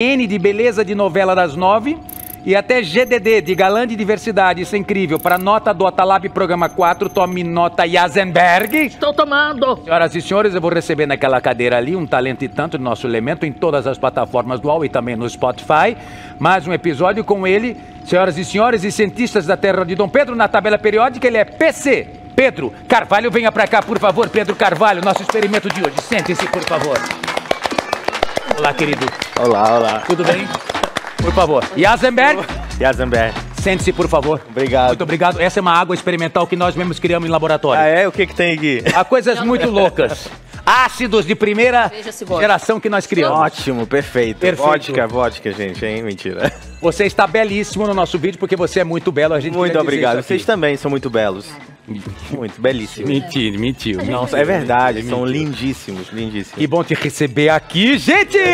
N de beleza de novela das nove e até GDD de galã de diversidade, isso é incrível. Para nota do Atalab Programa 4, tome nota Yazenberg. Estou tomando. Senhoras e senhores, eu vou receber naquela cadeira ali um talento e tanto do nosso elemento em todas as plataformas do UOL e também no Spotify. Mais um episódio com ele, senhoras e senhores e cientistas da Terra de Dom Pedro, na tabela periódica, ele é PC. Pedro Carvalho, venha para cá, por favor, Pedro Carvalho, nosso experimento de hoje. Sente-se, por favor. Olá, querido. Olá, olá. Tudo bem? Por favor. Yazenberg, Yazenberg. sente-se, por favor. Obrigado. Muito obrigado. Essa é uma água experimental que nós mesmos criamos em laboratório. Ah, é? O que que tem aqui? Há coisas muito loucas. Ácidos de primeira geração que nós criamos. Ótimo, perfeito. Perfeito. Vodka, vodka, gente, hein? Mentira. Você está belíssimo no nosso vídeo porque você é muito belo. A gente Muito obrigado. Vocês também são muito belos. Muito, belíssimos. Mentiu, mentiu. Não, é verdade, são lindíssimos, lindíssimos. Que bom te receber aqui, gente! Eu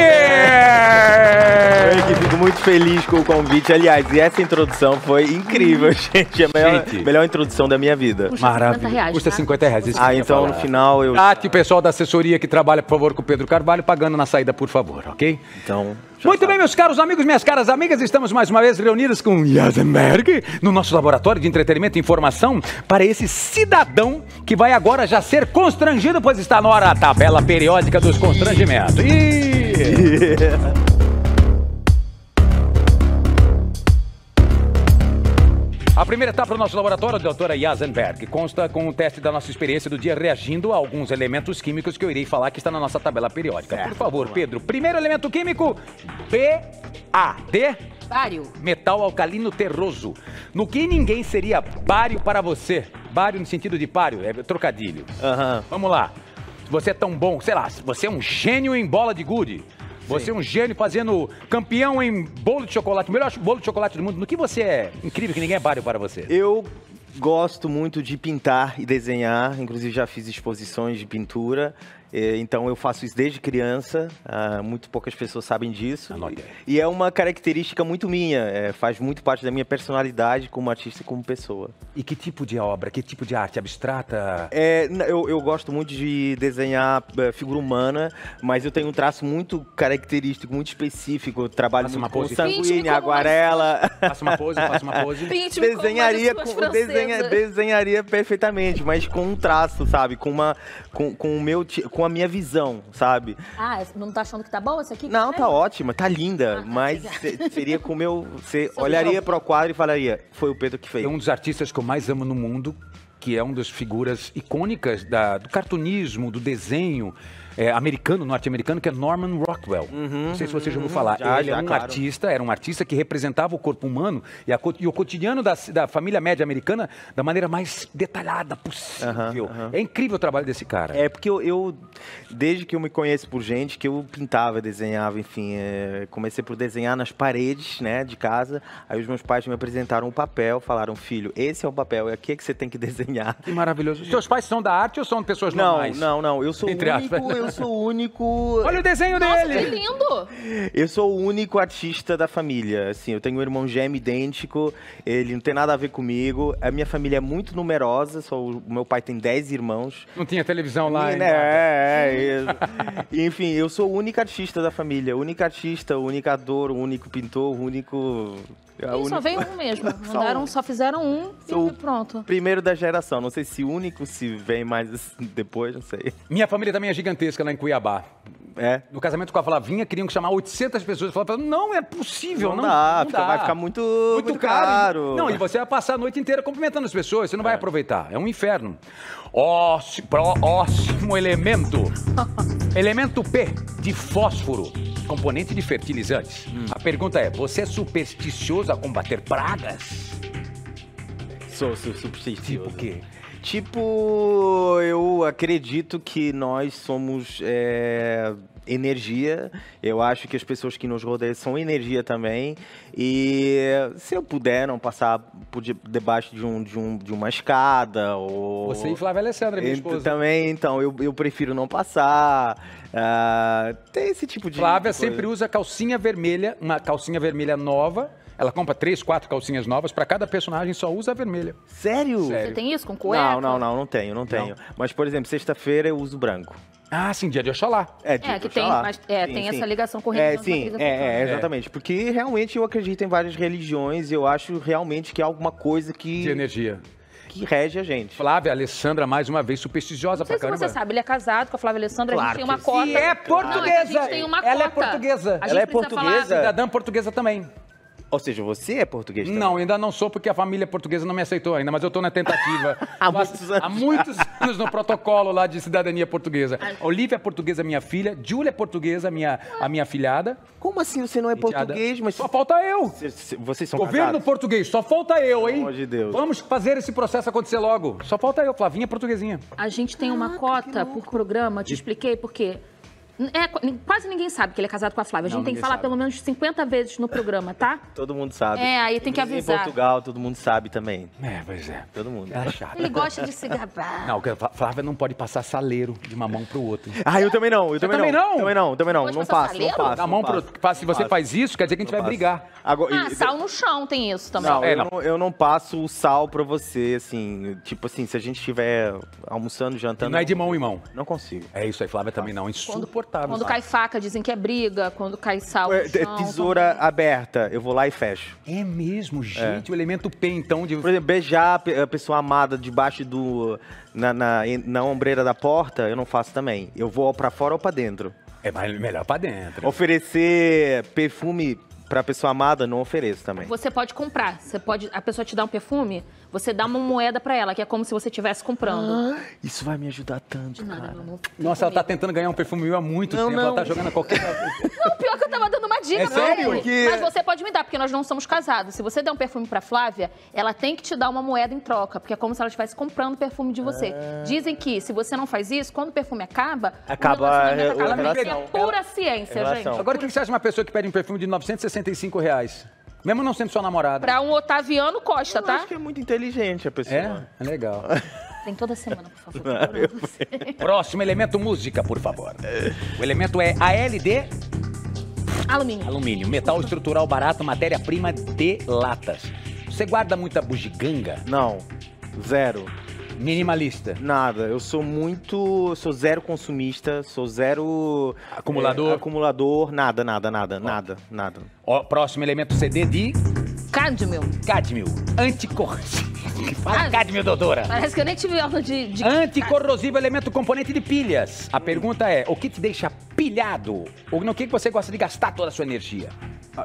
que fico muito feliz com o convite. Aliás, e essa introdução foi incrível, gente. É a melhor, Gente. melhor introdução da minha vida. Custa 50 Maravilha. reais, Custa tá? 50 reais. que Ah, então no final eu. Trate o pessoal da assessoria que trabalha, por favor, com o Pedro Carvalho, pagando na saída, por favor, ok? Então. Muito sabe. bem, meus caros amigos, minhas caras amigas, estamos mais uma vez reunidos com Yazenberg no nosso laboratório de entretenimento e informação para esse cidadão que vai agora já ser constrangido, pois está na hora a tabela periódica dos constrangimentos. E... A primeira etapa do nosso laboratório, doutora Yazenberg, consta com o teste da nossa experiência do dia reagindo a alguns elementos químicos que eu irei falar que está na nossa tabela periódica. Por favor, Pedro, primeiro elemento químico, BAD, Bário. metal alcalino terroso. No que ninguém seria bário para você? Bário no sentido de páreo, é trocadilho. Aham. Vamos lá. Se você é tão bom, sei lá, se você é um gênio em bola de gude. Você é um gênio fazendo campeão em bolo de chocolate, o melhor bolo de chocolate do mundo. No que você é incrível que ninguém é bário para você? Eu gosto muito de pintar e desenhar, inclusive já fiz exposições de pintura. Eh, Então eu faço isso desde criança, ah, muito poucas pessoas sabem disso. E é uma característica muito minha, eh, faz muito parte da minha personalidade como artista e como pessoa. E que tipo de obra, que tipo de arte abstrata? É, eu, eu gosto muito de desenhar eh, figura humana, mas eu tenho um traço muito característico, muito específico. Eu trabalho muito com sanguínea, uma aguarela. Faça uma pose, faça uma pose. Desenharia com, desenha, desenharia perfeitamente, mas com um traço, sabe? Com uma com, com o meu ti- com a minha visão, sabe? Ah, não tá achando que tá bom esse aqui? Não, É? tá ótima, tá linda, Ah, tá, mas seria com o meu, você Seu olharia para o quadro e falaria, foi o Pedro que fez. É um dos artistas que eu mais amo no mundo, que é uma das figuras icônicas da- do cartunismo, do desenho é, americano, norte-americano, que é Norman Rockwell. Não sei se você já ouviu falar. Já, Ele é já, um claro. artista, era um artista que representava o corpo humano e, a e o cotidiano da, da família média americana da maneira mais detalhada possível. Aham, aham. É incrível o trabalho desse cara. É porque eu, eu, desde que eu me conheço por gente, que eu pintava, desenhava, enfim, é, comecei por desenhar nas paredes, né, de casa. Aí os meus pais me apresentaram um papel, falaram, filho, esse é o papel, é aqui é que você tem que desenhar. Que maravilhoso. Os seus pais são da arte ou são pessoas Não, normais? não, não. Eu sou Entre único, aspas. eu sou o único. Olha o desenho Nossa, que dele! lindo! Eu sou o único artista da família. Assim, eu tenho um irmão gêmeo idêntico, ele não tem nada a ver comigo. A minha família é muito numerosa, sou, o meu pai tem 10 irmãos. Não tinha televisão lá, hein? É, é, é isso. Enfim, eu sou o único artista da família. O único artista, o único ator, o único pintor, o único. E só única- veio um mesmo. Só Mandaram, um. só fizeram um Sou- e pronto. Primeiro da geração. Não sei se único, se vem mais depois, não sei. Minha família também é gigantesca lá em Cuiabá. É. No casamento com a Flavinha, queriam chamar 800 pessoas. Falaram, não é possível, não, Não, dá, não fica- dá. vai ficar muito, muito, muito caro. caro. Não, e você vai passar a noite inteira cumprimentando as pessoas, você não vai aproveitar. É um inferno. Próximo elemento. elemento P, de fósforo, componente de fertilizantes. Hum. A pergunta é, você é supersticioso a combater pragas? Sou, sou supersticioso. Tipo o quê? Tipo, eu acredito que nós somos é, energia. Eu acho que as pessoas que nos rodeiam são energia também. E se eu puder não passar por de- debaixo de, um, de, um, de uma escada ou... Você e Flávia Alessandra, minha esposa. Também, então, eu, eu prefiro não passar. Ah, tem esse tipo de. Flávia coisa. sempre usa calcinha vermelha, uma calcinha vermelha nova. Ela compra três, quatro calcinhas novas. Pra cada personagem só usa a vermelha. Sério? Sério. Você tem isso com cueca? Não, não, não, não tenho, não tenho. Mas, por exemplo, sexta-feira eu uso branco. Ah, sim, dia de Oxalá. É, que tem, mas- é, tem essa ligação com É, religião de sim, é, é, exatamente. Porque realmente eu acredito em várias religiões e eu acho realmente que é alguma coisa De que, energia. que rege a gente. Flávia, Alessandra, mais uma vez, supersticiosa Não sei pra se caramba. você sabe, ele é casado com a Flávia Alessandra, a Claro gente tem uma cota. sim. E é Não, a portuguesa. gente tem uma Ela é portuguesa. A gente Ela é precisa falar- portuguesa? Cidadã portuguesa também. Ou seja, você é português também. Não, ainda não sou porque a família portuguesa não me aceitou ainda, mas eu tô na tentativa. Há muitos anos Há muitos anos no protocolo lá de cidadania portuguesa. Olivia é portuguesa, minha filha. Júlia é portuguesa, minha, a minha filhada. Como assim você não é Enteada. português, mas Só falta eu. vocês são Governo casados? português, só falta eu, hein? Pelo amor de Deus. Vamos fazer esse processo acontecer logo. Só falta eu, Flavinha portuguesinha. A gente tem uma cota por programa, te expliquei porque. É, quase ninguém sabe que ele é casado com a Flávia. A gente Não, tem que falar sabe. pelo menos 50 vezes no programa, tá? Todo mundo sabe. É, aí tem que avisar. Em Portugal, todo mundo sabe também. É, pois é. Todo mundo. É chato. Ele gosta de se gabar. Não, que a Flávia não pode passar saleiro de uma mão pro outro. Ah, eu também não, eu também, também não? Também não, também não. Pode Não passo, não passo. Da mão não pro outro. Se você Não faz isso, quer dizer que a gente vai passo. brigar. Agora, Ah, e- sal no chão tem isso também. Não, É, eu não. não. eu não passo o sal pra você, assim. Tipo assim, se a gente estiver almoçando, jantando. Não é de mão em mão. Não consigo. É isso aí, Flávia também não. Insuportável. Quando cai faca, dizem que é briga. Quando cai sal É, chão, Tesoura também. aberta, eu vou lá e fecho. É mesmo, gente. O elemento P, então, de. Por exemplo, beijar a pe- a pessoa amada debaixo do. Na, na, na ombreira da porta, eu não faço também. Eu vou pra fora ou pra dentro. É mais- melhor pra dentro. Oferecer perfume pra pessoa amada, não ofereço também. Você pode comprar. Você pode, a pessoa te dá um perfume, você dá uma moeda pra ela, que é como se você estivesse comprando. Isso vai me ajudar tanto, Nada, cara. amor. Nossa, ela tá tentando ganhar um perfume meu há muito Não, tempo. Ela não. tá jogando a qualquer. Não, pior que eu tava dando uma dica É pra sério? ele. Porque- Mas você pode me dar, porque nós não somos casados. Se você der um perfume pra Flávia, ela tem que te dar uma moeda em troca, porque é como se ela estivesse comprando perfume de você. Dizem que se você não faz isso, quando o perfume acaba, Acaba o acaba. é pura ciência, Relação. gente. Agora, o que você acha de uma pessoa que pede um perfume de 965 reais? Mesmo não sendo sua namorada. Pra um Otaviano Costa, Eu tá? acho que é muito inteligente a pessoa. É? É legal. Tem toda semana, por favor. Não, eu-. Próximo elemento música, por favor. O elemento é ALD, Alumínio. alumínio, metal estrutural barato, matéria-prima de latas. Você guarda muita bugiganga? Não, zero. Minimalista. Nada. Eu sou muito. Sou zero consumista, sou zero. Acumulador? é, acumulador, nada, nada, nada, nada, nada. Ó, próximo elemento CD de Cádmio. cádmio, anticorrosivo. Fala Ah. cádmio, doutora. Parece que eu nem tive aula de... de... Anticorrosivo, elemento componente de pilhas. A pergunta é, o que te deixa pilhado? Ou no que que você gosta de gastar toda a sua energia?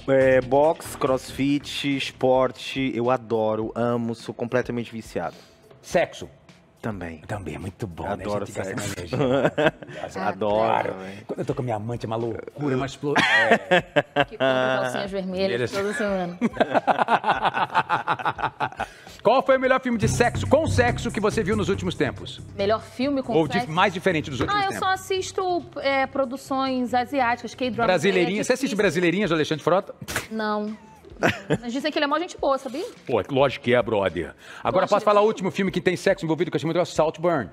É, box, crossfit, esporte, eu adoro, amo, sou completamente viciado. Sexo. Também. Também é muito bom, Adoro né? A gente gasta sexo. Adoro. Quando eu tô com minha amante, é uma loucura, é uma explosão. É. Que compra calcinhas vermelhas Beleza. toda semana. Qual foi o melhor filme de sexo, com sexo, que você viu nos últimos tempos? Melhor filme com Ou sexo? mais diferente dos últimos Ah, eu tempos? só assisto é, produções asiáticas, K-drama. Brasileirinha. É Você assiste. Brasileirinhas Alexandre Frota? Não. Mas dizem que ele é mó gente boa, sabia? Pô, lógico que é, brother. Agora posso falar o último filme que tem sexo envolvido, que eu achei muito legal, Saltburn.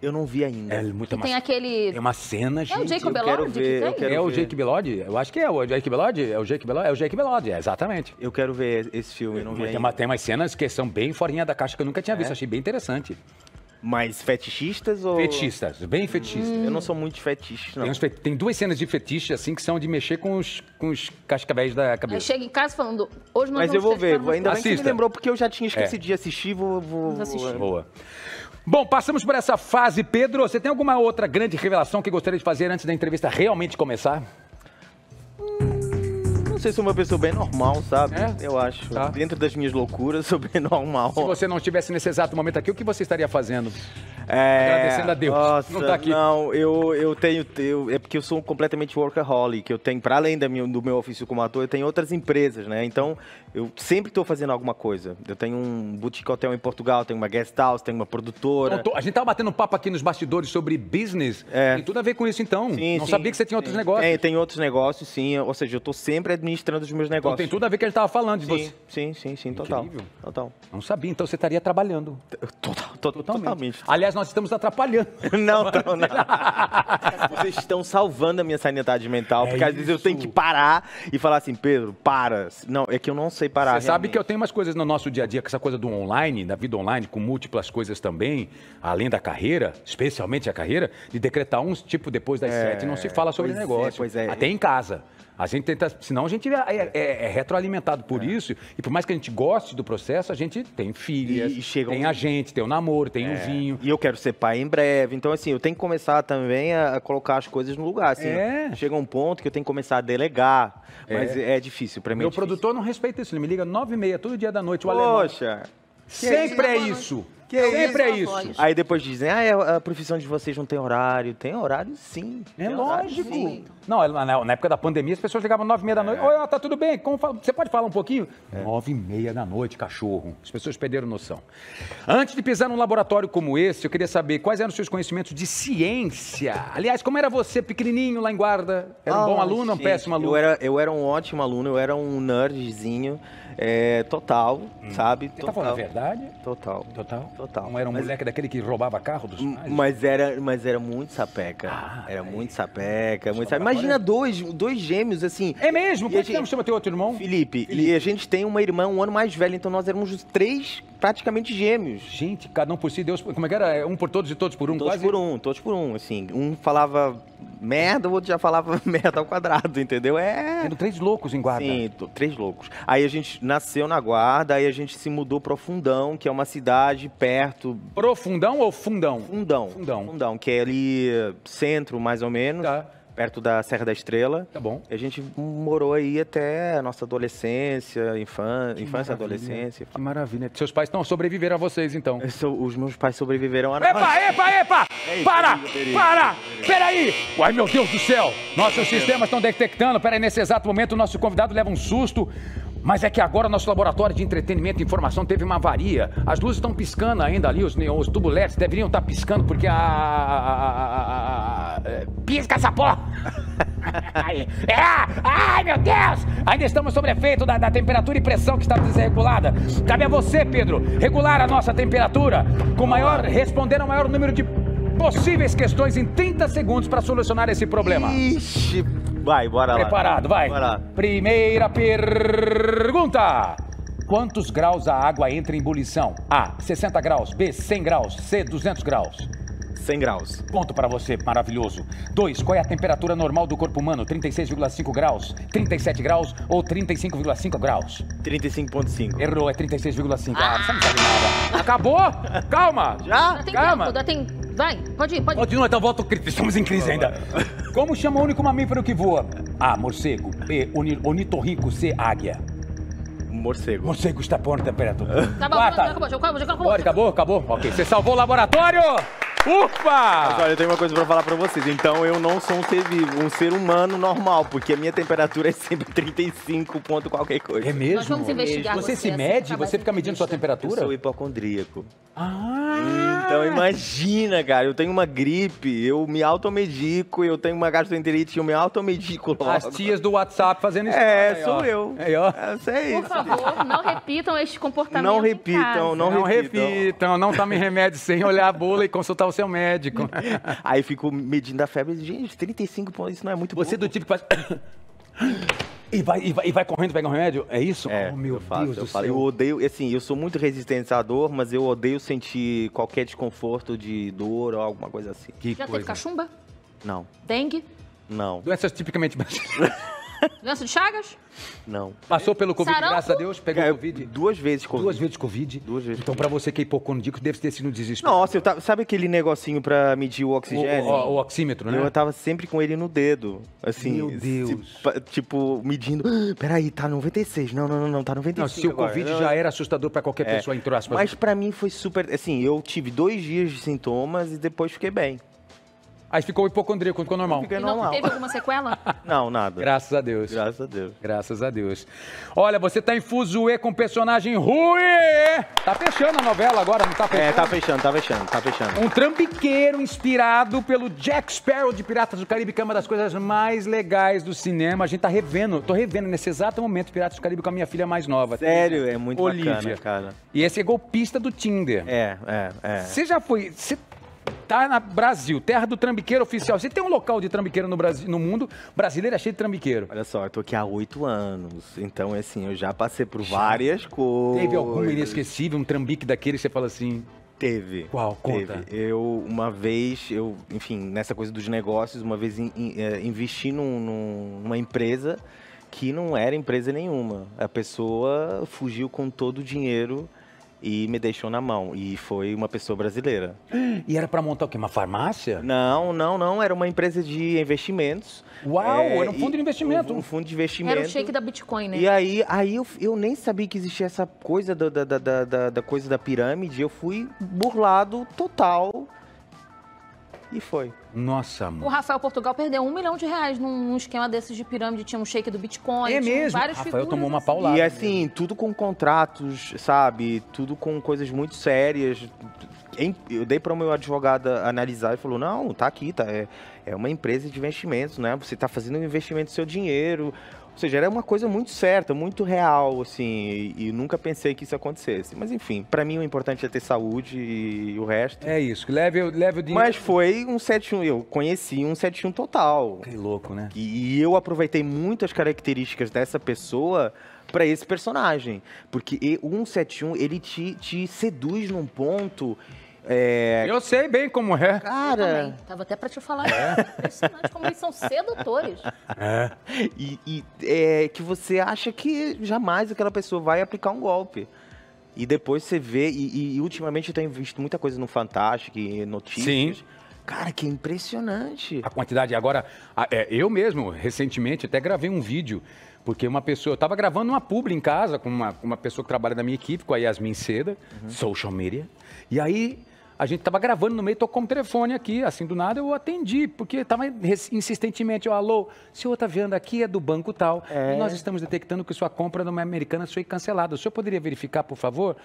Eu não vi ainda. É muito Que tem aquele... Tem uma cena, gente. É o Jacob eu quero Elord que tem? É o. Jake Belod? Eu acho que é o Jake Belod. É o Jake Belod? É o Jake Belod, é, exatamente. Eu quero ver esse filme, eu não vi Tem, ainda. uma, tem umas cenas que são bem forinha da caixa que eu nunca tinha visto. Achei bem interessante. Mas fetichistas ou. Fetichistas, bem fetichistas. Eu não sou muito fetiche, não. Tem, fe- tem duas cenas de fetiche, assim, que são de mexer com os, com os cascavéis da Aí cabeça. chega em casa falando, hoje nós Mas eu vou ver, ainda bem que você me lembrou, porque eu já tinha esquecido É. de assistir, vou... vou, assistir. vou- Boa. Bom, passamos por essa fase. Pedro, você tem alguma outra grande revelação que gostaria de fazer antes da entrevista realmente começar? Sei, sou uma pessoa bem normal, sabe? É? Eu acho. Tá. Dentro das minhas loucuras, sou bem normal. Se você não estivesse nesse exato momento aqui, o que você estaria fazendo? É, Agradecendo a Deus. Nossa, Não tá aqui. Não, eu, eu tenho. Eu, é porque eu sou completamente workaholic. Eu tenho, para além da minha, do meu ofício como ator, eu tenho outras empresas, né? Então, eu sempre estou fazendo alguma coisa. Eu tenho um boutique hotel em Portugal, tenho uma guest house, tenho uma produtora. Então, a gente tava batendo papo aqui nos bastidores sobre business. É. Tem tudo a ver com isso, então. Sim, não sim, sabia que você tinha outros sim. negócios. Tem, tem outros negócios, sim. Ou seja, eu tô sempre administrando os meus Então negócios. tem tudo a ver com o que a gente tava falando de Sim, você. sim, sim, sim, total. Incrível. Total. Não sabia, então você estaria trabalhando. Total, to- totalmente. Aliás, nós estamos atrapalhando. Não, não, não. Vocês estão salvando a minha sanidade mental, É porque às vezes eu tenho que parar e falar assim, Pedro, para. Não, é que eu não sei parar. Você sabe que eu tenho umas coisas no nosso dia a dia, com essa coisa do online, da vida online, com múltiplas coisas também, além da carreira, especialmente a carreira, de decretar uns tipo depois das É, sete, não se fala sobre é, negócio. pois é. Até em casa. A gente tenta, senão a gente é, é- é retroalimentado por isso, e por mais que a gente goste do processo, a gente tem filhas, E- e chega tem um- a gente, tem o namoro, tem o vinho. E eu quero ser pai em breve. Então, assim, eu tenho que começar também a, a colocar as coisas no lugar. Assim, É. Chega um ponto que eu tenho que começar a delegar. Mas é, difícil pra mim. Meu é produtor não respeita isso, ele me liga nove e meia, todo dia da noite, o alemão. Poxa. Sempre é isso? isso. Que Sempre é isso? isso. Aí depois dizem, ah, é- a profissão de vocês não tem horário. Tem horário sim. É Tem horário, lógico. sim. Não, é, na, na época da pandemia, as pessoas ligavam nove e meia da noite. Oi, ó, tá tudo bem? Como Você pode falar um pouquinho? Nove e meia da noite, cachorro. As pessoas perderam noção. Antes de pisar num laboratório como esse, eu queria saber quais eram os seus conhecimentos de ciência. Aliás, como era você pequenininho lá em Guarda? Era um bom aluno ou um péssimo aluno? Eu era, eu era um ótimo aluno, eu era um nerdzinho é, total, sabe? Você tá falando a verdade? Total. Total? Total. Não era um Mas- moleque daquele que roubava carro dos pais? Mas era, mas era muito sapeca. Ah, era é. muito sapeca. Muito sapeca. Imagina dois, dois gêmeos, assim. É mesmo? Que gente- chama teu outro irmão? Felipe, e a gente tem uma irmã um ano mais velha, então nós éramos os três praticamente gêmeos. Gente, cada um por si, Deus... Como é que era? É Um por todos e todos por um? Todos quase... por um, todos por um, assim. Um falava merda, o outro já falava merda ao quadrado, entendeu? É. Tendo três loucos em Guarda. Sim, três loucos. Aí a gente nasceu na Guarda, aí a gente se mudou pro Fundão, que é uma cidade perto. Profundão ou fundão? Fundão. Fundão. Fundão, que é ali centro, mais ou menos, Tá, perto da Serra da Estrela. tá bom. E a gente morou aí até a nossa adolescência, infan... infância, adolescência. Que maravilha. Seus pais não sobreviveram a vocês, então. Sou- Os meus pais sobreviveram a Epa, epa, epa! Para! perigo, perigo, Para! Peraí! Uai, meu Deus do céu! Nossos sistemas estão detectando. Peraí, nesse exato momento, o nosso convidado leva um susto. Mas é que agora nosso laboratório de entretenimento e informação teve uma avaria. As luzes estão piscando ainda ali, os, neon- os tubos LEDs deveriam estar piscando porque a. a- Pisca essa porra! Ai, é! Ai, meu Deus! Ainda estamos sob efeito da, da temperatura e pressão que está desregulada. Cabe a você, Pedro, regular a nossa temperatura com maior. responder ao maior número de possíveis questões em 30 segundos para solucionar esse problema. Ixi, vai, bora lá. Preparado, vai. Bora lá. Primeira pergunta. Quantos graus a água entra em ebulição? A, 60 graus. B, 100 graus. C, 200 graus. 100 graus. Ponto para você, maravilhoso. 2. Qual é a temperatura normal do corpo humano? 36,5 graus, 37 graus ou 35,5 graus? 35.5. Errou, é 36,5. Ah, você não sabe nada. Acabou? Calma. Já? Tem Calma. tempo, ainda tem... Vai, pode ir, pode ir. Continua, então volta. Estamos em crise ainda. Como chama o único mamífero que voa? A. Morcego. B. Ornitorrinco. C. Águia. Morcego. Morcego está por temperatura. Tá Quarta. acabou, acabou, já acabou. Pode, acabou, acabou. Ok, você salvou o laboratório. Mas Ufa! olha, eu tenho uma coisa pra falar pra vocês. Então eu não sou um ser vivo, um ser humano normal, porque a minha temperatura é sempre 35 ponto qualquer coisa. É mesmo? Nós vamos investigar Você você se mede? Você fica medindo sua entrevista. Eu temperatura? sou hipocondríaco. Ah! Então imagina, cara, eu tenho uma gripe, eu me automedico, eu tenho uma gastroenterite, eu me automedico logo. As tias do WhatsApp fazendo isso. É, aí, sou ó. eu. Aí, ó. É, isso é Por isso. favor, não repitam este comportamento Não repitam, não Não repitam. repitam, não tome remédio sem olhar a bula e consultar o seu médico. Aí fico medindo a febre, gente, 35 pontos, isso não é muito Você é do tipo que faz. E vai, e vai, e vai correndo pegar um remédio? É isso? É, oh, meu eu faço, Deus eu do falo. céu. Eu odeio, assim, eu sou muito resistente à dor, mas eu odeio sentir qualquer desconforto de dor ou alguma coisa assim. Que Já teve coisa. cachumba? Não, Dengue? não, Doenças tipicamente brasileiras. Doença de Chagas? não. Passou pelo Covid, Sarampo? graças a Deus, pegou É, Covid. Duas vezes Covid. Duas vezes Covid. Duas vezes Então, pra você que é hipocondríaco, deve ter sido um desespero. Nossa, eu tava, sabe aquele negocinho pra medir o o, oxigênio? o- o oxímetro, né? Eu tava sempre com ele no dedo, assim. Meu se- Deus. pa- tipo, medindo. "Ah, Peraí, tá 96. Não, não, não, não, tá 95. Não, se o agora." Covid Não, já era assustador pra qualquer É. pessoa, entre aspas. Mas pra mim foi super. Assim, eu tive dois dias de sintomas e depois fiquei bem. Aí ficou hipocondríaco, ficou normal. Fiquei E não normal. teve alguma sequela? Não, nada. Graças a Deus. Graças a Deus. Graças a Deus. Olha, você tá em Fuzue com personagem Rui! Tá fechando a novela agora, não tá fechando? É, tá fechando, tá fechando, tá fechando. Um trambiqueiro inspirado pelo Jack Sparrow de Piratas do Caribe, que é uma das coisas mais legais do cinema. A gente tá revendo, tô revendo nesse exato momento Piratas do Caribe com a minha filha mais nova. Sério, é muito Olivia. bacana, cara. E esse é golpista do Tinder. É, é, é. Você já foi. Você tá na Brasil, terra do trambiqueiro oficial. Você tem um local de trambiqueiro no, Brasil, no mundo, brasileiro é cheio de trambiqueiro. Olha só, eu tô aqui há oito anos. Então, assim, eu já passei por várias coisas. Teve algum inesquecível, um trambique daquele que você fala assim... Teve. Qual? Conta. Teve. Eu, uma vez, eu, enfim, nessa coisa dos negócios, uma vez in, in, é, investi num, num, numa empresa que não era empresa nenhuma. A pessoa fugiu com todo o dinheiro e me deixou na mão. E foi uma pessoa brasileira. E era para montar o quê? Uma farmácia? Não, não, não. Era uma empresa de investimentos. Uau, é, era um fundo de investimento. Um, um, fundo de investimento. Era o shake da Bitcoin, né? E aí, aí eu, eu nem sabia que existia essa coisa da, da, da, da, da coisa da pirâmide. Eu fui burlado total e foi. Nossa, amor. O Rafael Portugal perdeu um milhão de reais num esquema desses de pirâmide. Tinha um shake do Bitcoin. É mesmo? Várias Rafael tomou uma paulada. E assim, tudo com contratos, sabe? Tudo com coisas muito sérias. Eu dei para o meu advogado analisar e falou: não, tá aqui, tá. É, é uma empresa de investimentos, né? Você está fazendo um investimento do seu dinheiro. Ou seja, era uma coisa muito certa, muito real, assim, e, e nunca pensei que isso acontecesse. Mas enfim, para mim o importante é ter saúde e o resto. É isso, leve, leve o dinheiro. Mas foi um 71, eu conheci um 71 total. Que louco, né? E, e eu aproveitei muitas características dessa pessoa para esse personagem. Porque o 171, ele te, te seduz num ponto é... Eu sei bem como é. Cara. Tava até para te falar. É. Impressionante como eles são sedutores. É. E, e é, que você acha que jamais aquela pessoa vai aplicar um golpe. E depois você vê, e, e ultimamente eu tenho visto muita coisa no Fantástico e notícias. Sim. Cara, que impressionante. A quantidade. Agora, é, eu mesmo, recentemente, até gravei um vídeo. Porque uma pessoa, eu estava gravando uma publi em casa com uma, uma pessoa que trabalha da minha equipe, com a Yasmin Seda, uhum. social media. E aí a gente estava gravando no meio, tocou um telefone aqui, assim, do nada eu atendi, porque estava insistentemente, alô, o senhor está vendo aqui, é do banco tal, é. e nós estamos detectando que sua compra numa americana foi cancelada. O senhor poderia verificar, por favor?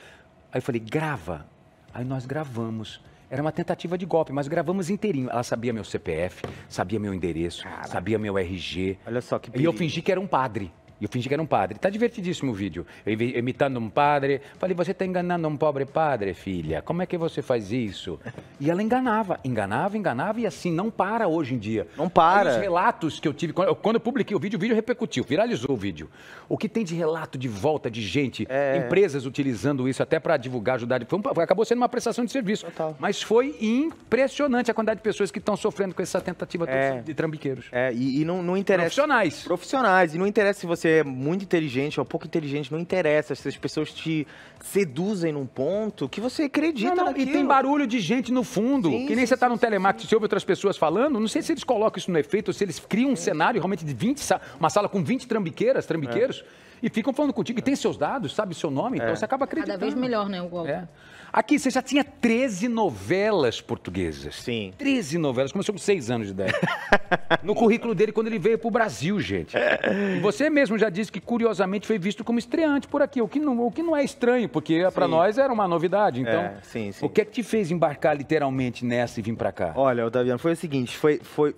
Aí eu falei, grava. Aí nós gravamos. Era uma tentativa de golpe, mas gravamos inteirinho. Ela sabia meu CPF, sabia meu endereço, Cara. sabia meu RG. Olha só que perigo. E eu fingi que era um padre. E eu fingi que era um padre. Tá divertidíssimo o vídeo. Eu imitando um padre. Falei, você está enganando um pobre padre, filha. Como é que você faz isso? E ela enganava, enganava, enganava e assim, não para hoje em dia. Não para. Aí os relatos que eu tive, quando eu publiquei o vídeo, o vídeo repercutiu, viralizou o vídeo. O que tem de relato de volta de gente, é... empresas utilizando isso até para divulgar, ajudar. Foi um, acabou sendo uma prestação de serviço. Total. Mas foi impressionante a quantidade de pessoas que estão sofrendo com essa tentativa é... de trambiqueiros. É, e, e não, não interessa. Profissionais. Profissionais. E não interessa se você é muito inteligente ou pouco inteligente, não interessa. Se as pessoas te seduzem num ponto que você acredita não, não, E tem barulho de gente no fundo, sim, que nem sim, você está num telemarketing, você ouve outras pessoas falando, não sei se eles colocam isso no efeito, ou se eles criam um cenário realmente de 20, uma sala com 20 trambiqueiras, trambiqueiros, é. E ficam falando contigo, e tem seus dados, sabe seu nome, então é. então você acaba acreditando. Cada vez melhor, né, o golpe. É. Aqui você já tinha 13 novelas portuguesas. Sim. 13 novelas, começou com 6 anos de idade. no currículo dele quando ele veio para o Brasil, gente. E você mesmo já disse que, curiosamente, foi visto como estreante por aqui, o que não, o que não é estranho, porque para nós era uma novidade. Então, é, sim, sim. o que é que te fez embarcar literalmente nessa e vir para cá? Olha, Daviano, foi o seguinte, foi, foi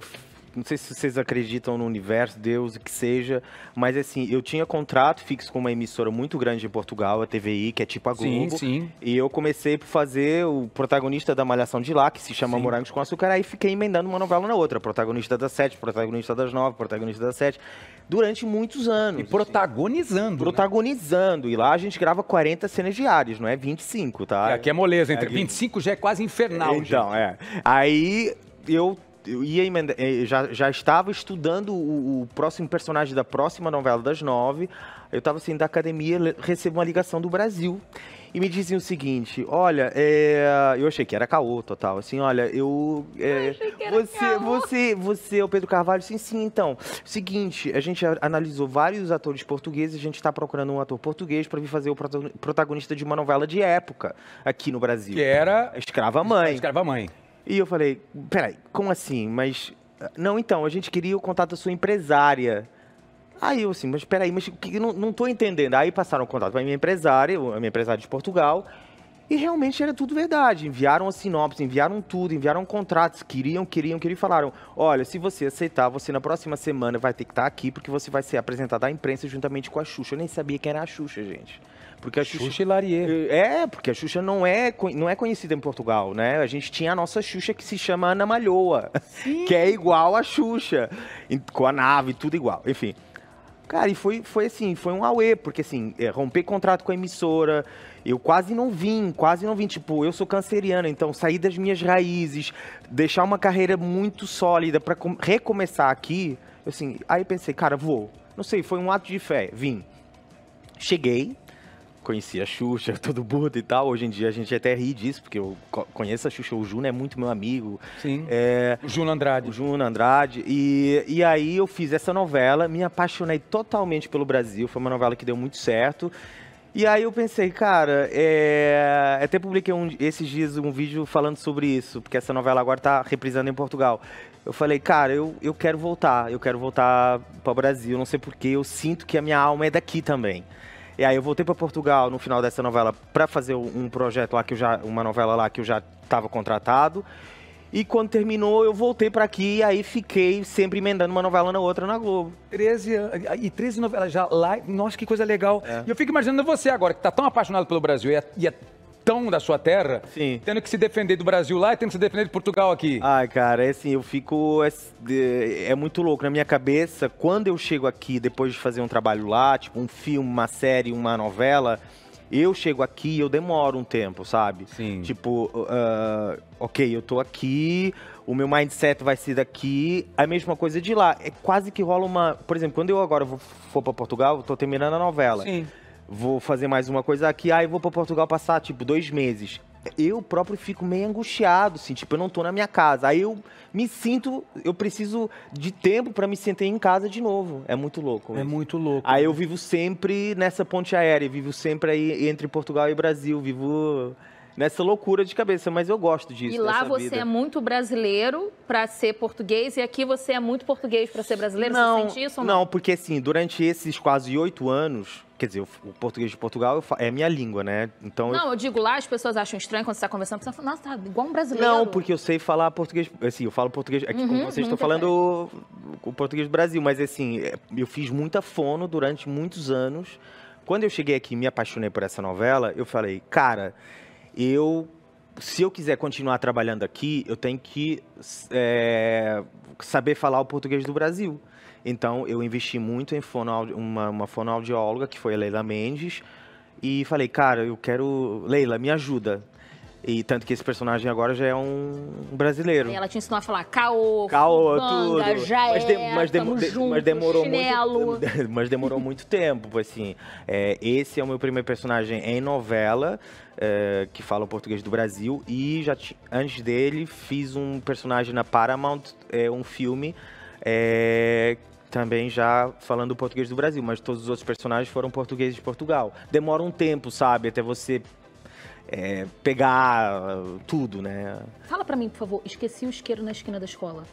não sei se vocês acreditam no universo, Deus, o que seja, mas assim, eu tinha contrato fixo com uma emissora muito grande em Portugal, a TVI, que é tipo a Globo. Sim, sim. E eu comecei por fazer o protagonista da Malhação de lá, que se chama sim. Morangos com Açúcar, aí fiquei emendando uma novela na outra, protagonista das sete, protagonista das nove, protagonista das sete, durante muitos anos. E protagonizando. Assim. Protagonizando. Né? E lá a gente grava 40 cenas diárias, não é 25, tá? E aqui é moleza, entre é, 25 já é quase infernal, Então, gente. é. Aí eu eu ia emenda, eh, já, já estava estudando o, o, próximo personagem da próxima novela das nove. Eu estava assim da academia, recebo uma ligação do Brasil e me diziam o seguinte: olha, é... eu achei que era caô total. Assim, olha, eu. É... eu você, caô. você, você é o Pedro Carvalho? Sim, sim, então. Seguinte, a gente analisou vários atores portugueses, a gente está procurando um ator português para vir fazer o protagonista de uma novela de época aqui no Brasil. Que era. Escrava Mãe. Escrava Mãe. E eu falei, peraí, como assim? Mas. Não, então, a gente queria o contato da sua empresária. Aí eu assim, mas peraí, mas que, não, não tô entendendo. Aí passaram o contato para minha empresária, a minha empresária de Portugal. E realmente era tudo verdade. Enviaram a sinopse, enviaram tudo, enviaram contratos, queriam, queriam, queriam e falaram: olha, se você aceitar, você na próxima semana vai ter que estar aqui, porque você vai ser apresentado à imprensa juntamente com a Xuxa. Eu nem sabia quem era a Xuxa, gente. Porque a Xuxa, Xuxa e Larier. É, porque a Xuxa não é, não é conhecida em Portugal, né? A gente tinha a nossa Xuxa que se chama Ana Malhoa, que é igual a Xuxa, com a nave, tudo igual. Enfim. Cara, e foi, foi assim, foi um auê, porque assim, é, romper contrato com a emissora, eu quase não vim, quase não vim. Tipo, eu sou canceriana, então sair das minhas raízes, deixar uma carreira muito sólida pra com- recomeçar aqui, assim, aí eu pensei, cara, vou. Não sei, foi um ato de fé, vim. Cheguei, conheci a Xuxa, todo burro e tal. Hoje em dia a gente até ri disso, porque eu co- conheço a Xuxa, o Juno é muito meu amigo. Sim. É, O Juno Andrade. o Juno Andrade. E, e aí eu fiz essa novela, me apaixonei totalmente pelo Brasil. Foi uma novela que deu muito certo. E aí eu pensei, cara, é... até publiquei um- esses dias um vídeo falando sobre isso, porque essa novela agora tá reprisando em Portugal. Eu falei, cara, eu, eu quero voltar, eu quero voltar para o Brasil, não sei porquê, eu sinto que a minha alma é daqui também. E aí eu voltei para Portugal no final dessa novela para fazer um projeto lá que eu já, uma novela lá que eu já estava contratado. E quando terminou, eu voltei para aqui e aí fiquei sempre emendando uma novela na outra na Globo. 13 anos. E 13 novelas já lá. Nossa, que coisa legal. É. E eu fico imaginando você agora, que tá tão apaixonado pelo Brasil e é, e é tão da sua terra, Sim. tendo que se defender do Brasil lá e tendo que se defender de Portugal aqui. Ai, cara, é assim, eu fico. É, é muito louco. Na minha cabeça, quando eu chego aqui, depois de fazer um trabalho lá, tipo um filme, uma série, uma novela, eu chego aqui eu demoro um tempo, sabe? Sim. Tipo, ah, ok, eu tô aqui, o meu mindset vai ser daqui, a mesma coisa de lá. É quase que rola uma. Por exemplo, quando eu agora vou, for pra Portugal, eu tô terminando a novela. Sim. Vou fazer mais uma coisa aqui, aí vou pra Portugal passar, tipo, dois meses. Eu próprio fico meio angustiado, assim, tipo, eu não tô na minha casa. Aí eu me sinto, eu preciso de tempo pra me sentir em casa de novo. É muito louco. É isso. muito louco. Aí eu vivo sempre nessa ponte aérea, vivo sempre aí entre Portugal e Brasil, vivo nessa loucura de cabeça, mas eu gosto disso. E lá você vida. é muito brasileiro pra ser português e aqui você é muito português pra ser brasileiro. não, você sente isso ou não, não? porque assim, durante esses quase oito anos, quer dizer, o, português de Portugal eu é a minha língua, né? Então eu Não, eu digo lá, as pessoas acham estranho quando você tá conversando. Você fala, nossa, tá igual um brasileiro. Não, porque eu sei falar português. Assim, eu falo português. Aqui, como Uhum, vocês uhum, estão falando o, o português do Brasil, mas assim, é, eu fiz muita fono durante muitos anos. Quando eu cheguei aqui e me apaixonei por essa novela, eu falei, cara, eu. Se eu quiser continuar trabalhando aqui, eu tenho que é, saber falar o português do Brasil. Então, eu investi muito em fonoaudi- uma, uma fonoaudióloga, que foi a Leila Mendes, e falei, cara, eu quero. Leila, me ajuda. E tanto que esse personagem agora já é um brasileiro. Aí ela te ensinou a falar caô, Caô, banga, tudo. já mas, é, de- mas, demo- tamo de- junto, mas demorou chinelo. muito. Mas demorou muito tempo, assim. É, esse é o meu primeiro personagem em novela, é, que fala o português do Brasil. E já antes dele fiz um personagem na Paramount, é, um filme. é, também já falando o português do Brasil, mas todos os outros personagens foram portugueses de Portugal. Demora um tempo, sabe, até você é, pegar tudo, né? Fala pra mim, por favor, esqueci o isqueiro na esquina da escola.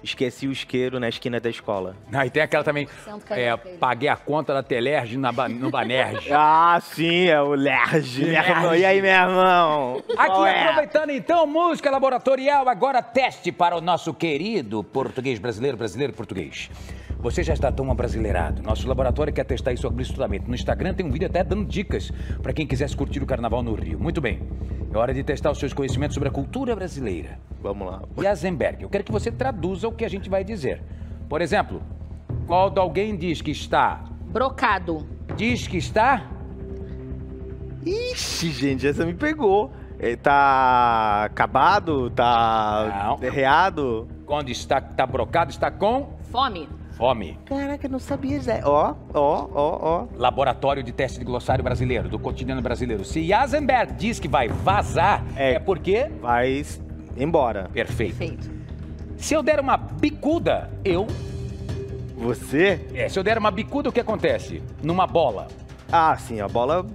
Esqueci o isqueiro na esquina da escola. Aí tem aquela também. É, ele. paguei a conta da Telerge na, no Banerj. Ah, sim, é o Lerge, irmão. E aí, meu irmão? Aqui, é? aproveitando então, música laboratorial, agora teste para o nosso querido português brasileiro, brasileiro português. Você já está tão abrasileirado. Nosso laboratório quer testar isso absolutamente. No Instagram tem um vídeo até dando dicas para quem quisesse curtir o carnaval no Rio. Muito bem. É hora de testar os seus conhecimentos sobre a cultura brasileira. Vamos lá. Yazenberg, eu quero que você traduza o que a gente vai dizer. Por exemplo, quando alguém diz que está, Brocado. diz que está, Ixi, gente, essa me pegou. É, tá acabado? Tá Não. derreado? quando está, está brocado, está com Fome. Fome. Caraca, não sabia, Zé. Ó, ó, ó, ó. Laboratório de Teste de Glossário Brasileiro, do Cotidiano Brasileiro. Se Yazenberg diz que vai vazar, é, É. porque... Vai embora. Perfeito. Perfeito. Se eu der uma bicuda, eu... Você? É, se eu der uma bicuda, o que acontece? Numa bola. Ah, sim, a bola.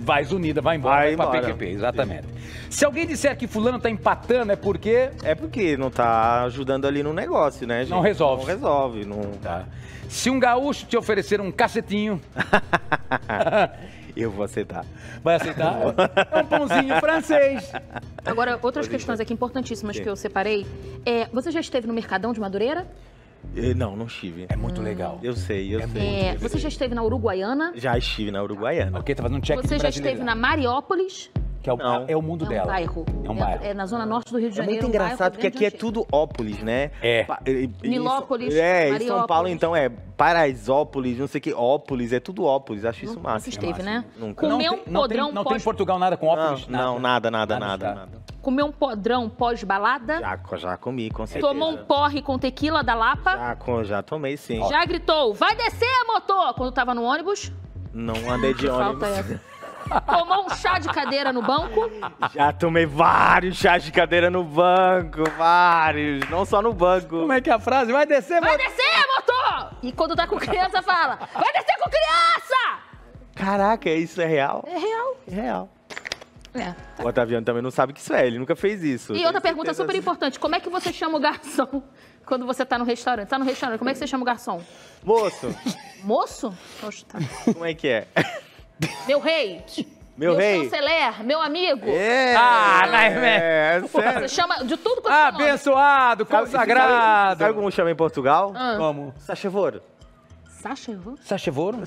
Vai unida, vai embora, vai, Vai pra embora. PQP, exatamente. Se alguém disser que fulano tá empatando, é porque... É porque não tá ajudando ali no negócio, né, gente? Não resolve. Não resolve. Não... Tá. Se um gaúcho te oferecer um cacetinho, Eu vou aceitar. Vai aceitar? É um pãozinho francês. Agora, outras questões aqui importantíssimas que eu separei. É, você já esteve no Mercadão de Madureira? Eh, Não, não estive. É muito legal. Eu sei, eu sei. É, você já esteve na Uruguaiana? Já estive na Uruguaiana. Ok, tá fazendo um check Você já esteve na Mariópolis? Que é o, Não. é o mundo É um dela. bairro. É um bairro. É, na zona norte do Rio de É Janeiro. muito um bairro engraçado porque aqui é tudo ópolis, né? É. Pa- Nilópolis, É, em São. Paulo, então, é Paraisópolis, não sei o que, ópolis, é tudo ópolis. Acho isso Nunca massa. esteve, né? Nunca. Comer um tem, não, podrão tem, não tem pós... em Portugal nada com óculos? não, nada, nada, Nada. Comer um podrão pós-balada? Já, já comi, com certeza. Tomou um porre com tequila da Lapa? Já, já tomei, sim. Já gritou, vai descer, motor! Quando tava no ônibus? Não andei de ônibus. Falta essa. Tomou um chá de cadeira no banco? Já tomei vários chás de cadeira no banco, vários. Não só no banco. Como é que é a frase? Vai descer, Vai mano. descer, motor! E quando tá com criança, fala, vai descer com criança! Caraca, isso é real? É real. É real. É. O Otaviano também não sabe o que isso é, ele nunca fez isso. E outra pergunta super importante, como é que você chama o garçom quando você tá no restaurante? Tá no restaurante, como é que você chama o garçom? Moço, Moço? Poxa, tá. como é que é? Meu rei! Meu rei? chanceler, meu amigo! É, Ah, não é- é, Você sério. chama de tudo quanto é nome. Abençoado, consagrado. Sabe como chama em Portugal? Ah. Como? Vou? Sachevoro?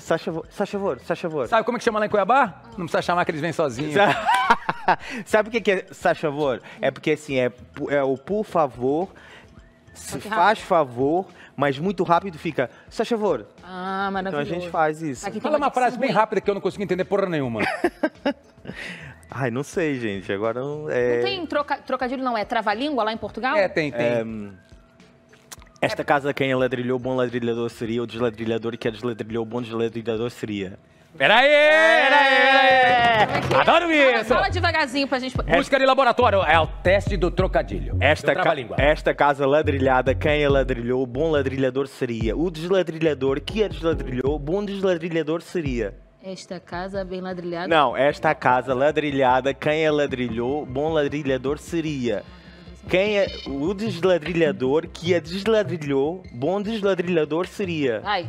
Sachavoro, Sachavoro, Sachavoro. Sabe como é que chama lá em Cuiabá? Não precisa chamar que eles vêm sozinhos. Sabe o que é sachavor? É porque assim, é, é o por favor, se faz favor, mas muito rápido fica sachavor. Ah, Então a maravilhoso. gente faz isso. Aqui tem Fala uma frase bem rápida que eu não consigo entender porra nenhuma. Ai, não sei, gente. Agora não. É, Não tem troca- trocadilho, não, é trava-língua lá em Portugal? É, tem, tem. Esta casa quem ladrilhou, bom ladrilhador seria. O desladrilhador que a desladrilhou, bom desladrilhador seria. Peraí, peraí, peraí. Adoro Fala, isso. fala devagarzinho pra gente... Busca de laboratório. É o teste do trocadilho. Esta, ca esta casa ladrilhada, quem a ladrilhou, bom ladrilhador seria. O desladrilhador que a desladrilhou, bom desladrilhador seria. Esta casa bem ladrilhada. Não, esta casa ladrilhada, quem a ladrilhou, bom ladrilhador seria. Quem é o desladrilhador que a desladrilhou, bom desladrilhador seria. Vai.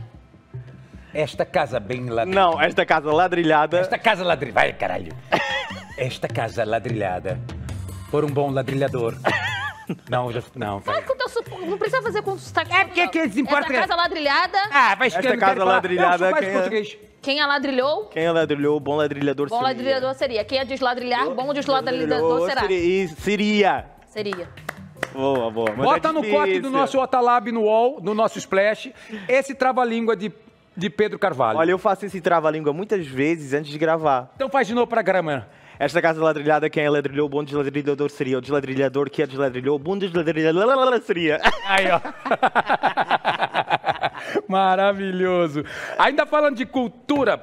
Esta casa bem ladrilhada. Não, esta casa ladrilhada. Esta casa ladrilhada. Vai, caralho. Esta casa ladrilhada por um bom ladrilhador. Não, já, não. Fala com o teu su- Não precisa fazer com sotaque. É porque que eles importam Esta que- casa ladrilhada, Ah, vai Esta escrever. casa ladrilhada, Eu quem é? português. quem a ladrilhou, Quem a ladrilhou, bom ladrilhador bom seria. ladrilhador seria. Quem a desladrilhar, bom desladrilhador será. Seria. seria. Seria. Boa, boa. mas Bota é no corte do nosso Otalab no UOL, no nosso Splash, esse trava-língua de, de Pedro Carvalho. Olha, eu faço esse trava-língua muitas vezes antes de gravar. Então faz de novo pra grama. Esta casa ladrilhada, quem a ladrilhou, bom desladrilhador seria. O desladrilhador que a desladrilhou, bom desladrilhador seria. Aí, ó. Maravilhoso. Ainda falando de cultura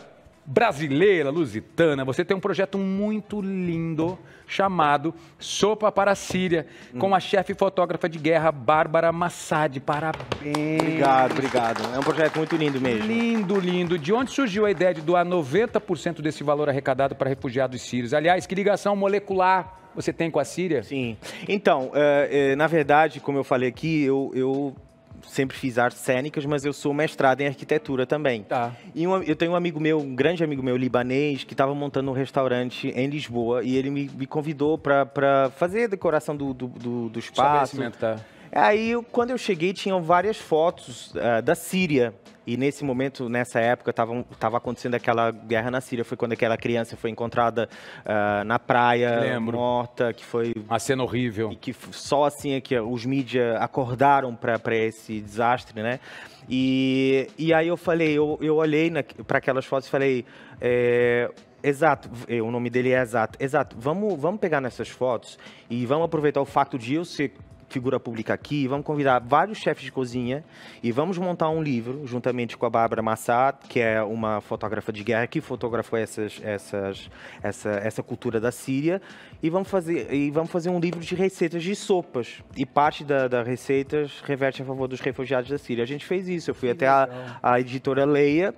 brasileira, lusitana, você tem um projeto muito lindo chamado Sopa para a Síria, com a chefe fotógrafa de guerra Bárbara Massad. Parabéns. Obrigado, obrigado. É um projeto muito lindo mesmo. Lindo, lindo. De onde surgiu a ideia de doar 90% desse valor arrecadado para refugiados sírios? Aliás, que ligação molecular você tem com a Síria? Sim. Então, é, é, na verdade, como eu falei aqui, eu, eu sempre fiz artes cênicas, mas eu sou mestrado em arquitetura também. Tá. E um- eu tenho um amigo meu, um grande amigo meu, libanês, que estava montando um restaurante em Lisboa e ele me, me convidou para fazer a decoração do, do, do, do espaço. Tá. Aí, eu- quando eu cheguei, tinham várias fotos ah, da Síria. E nesse momento, nessa época, estava acontecendo aquela guerra na Síria. Foi quando aquela criança foi encontrada ah, na praia, Lembro. morta, que foi Uma cena horrível. e que só assim é que os mídias acordaram para esse desastre, né? E, e aí eu falei, eu, eu olhei para aquelas fotos e falei, é, exato, eh, o nome dele é exato, exato. Vamos, vamos pegar nessas fotos e vamos aproveitar o fato de eu ser figura pública aqui, vamos convidar vários chefes de cozinha e vamos montar um livro juntamente com a Bárbara Massad, que é uma fotógrafa de guerra que fotografou essas, essas, essa, essa cultura da Síria e vamos fazer e vamos fazer um livro de receitas de sopas e parte da, das receitas reverte a favor dos refugiados da Síria. A gente fez isso. Eu fui até a, a editora Leia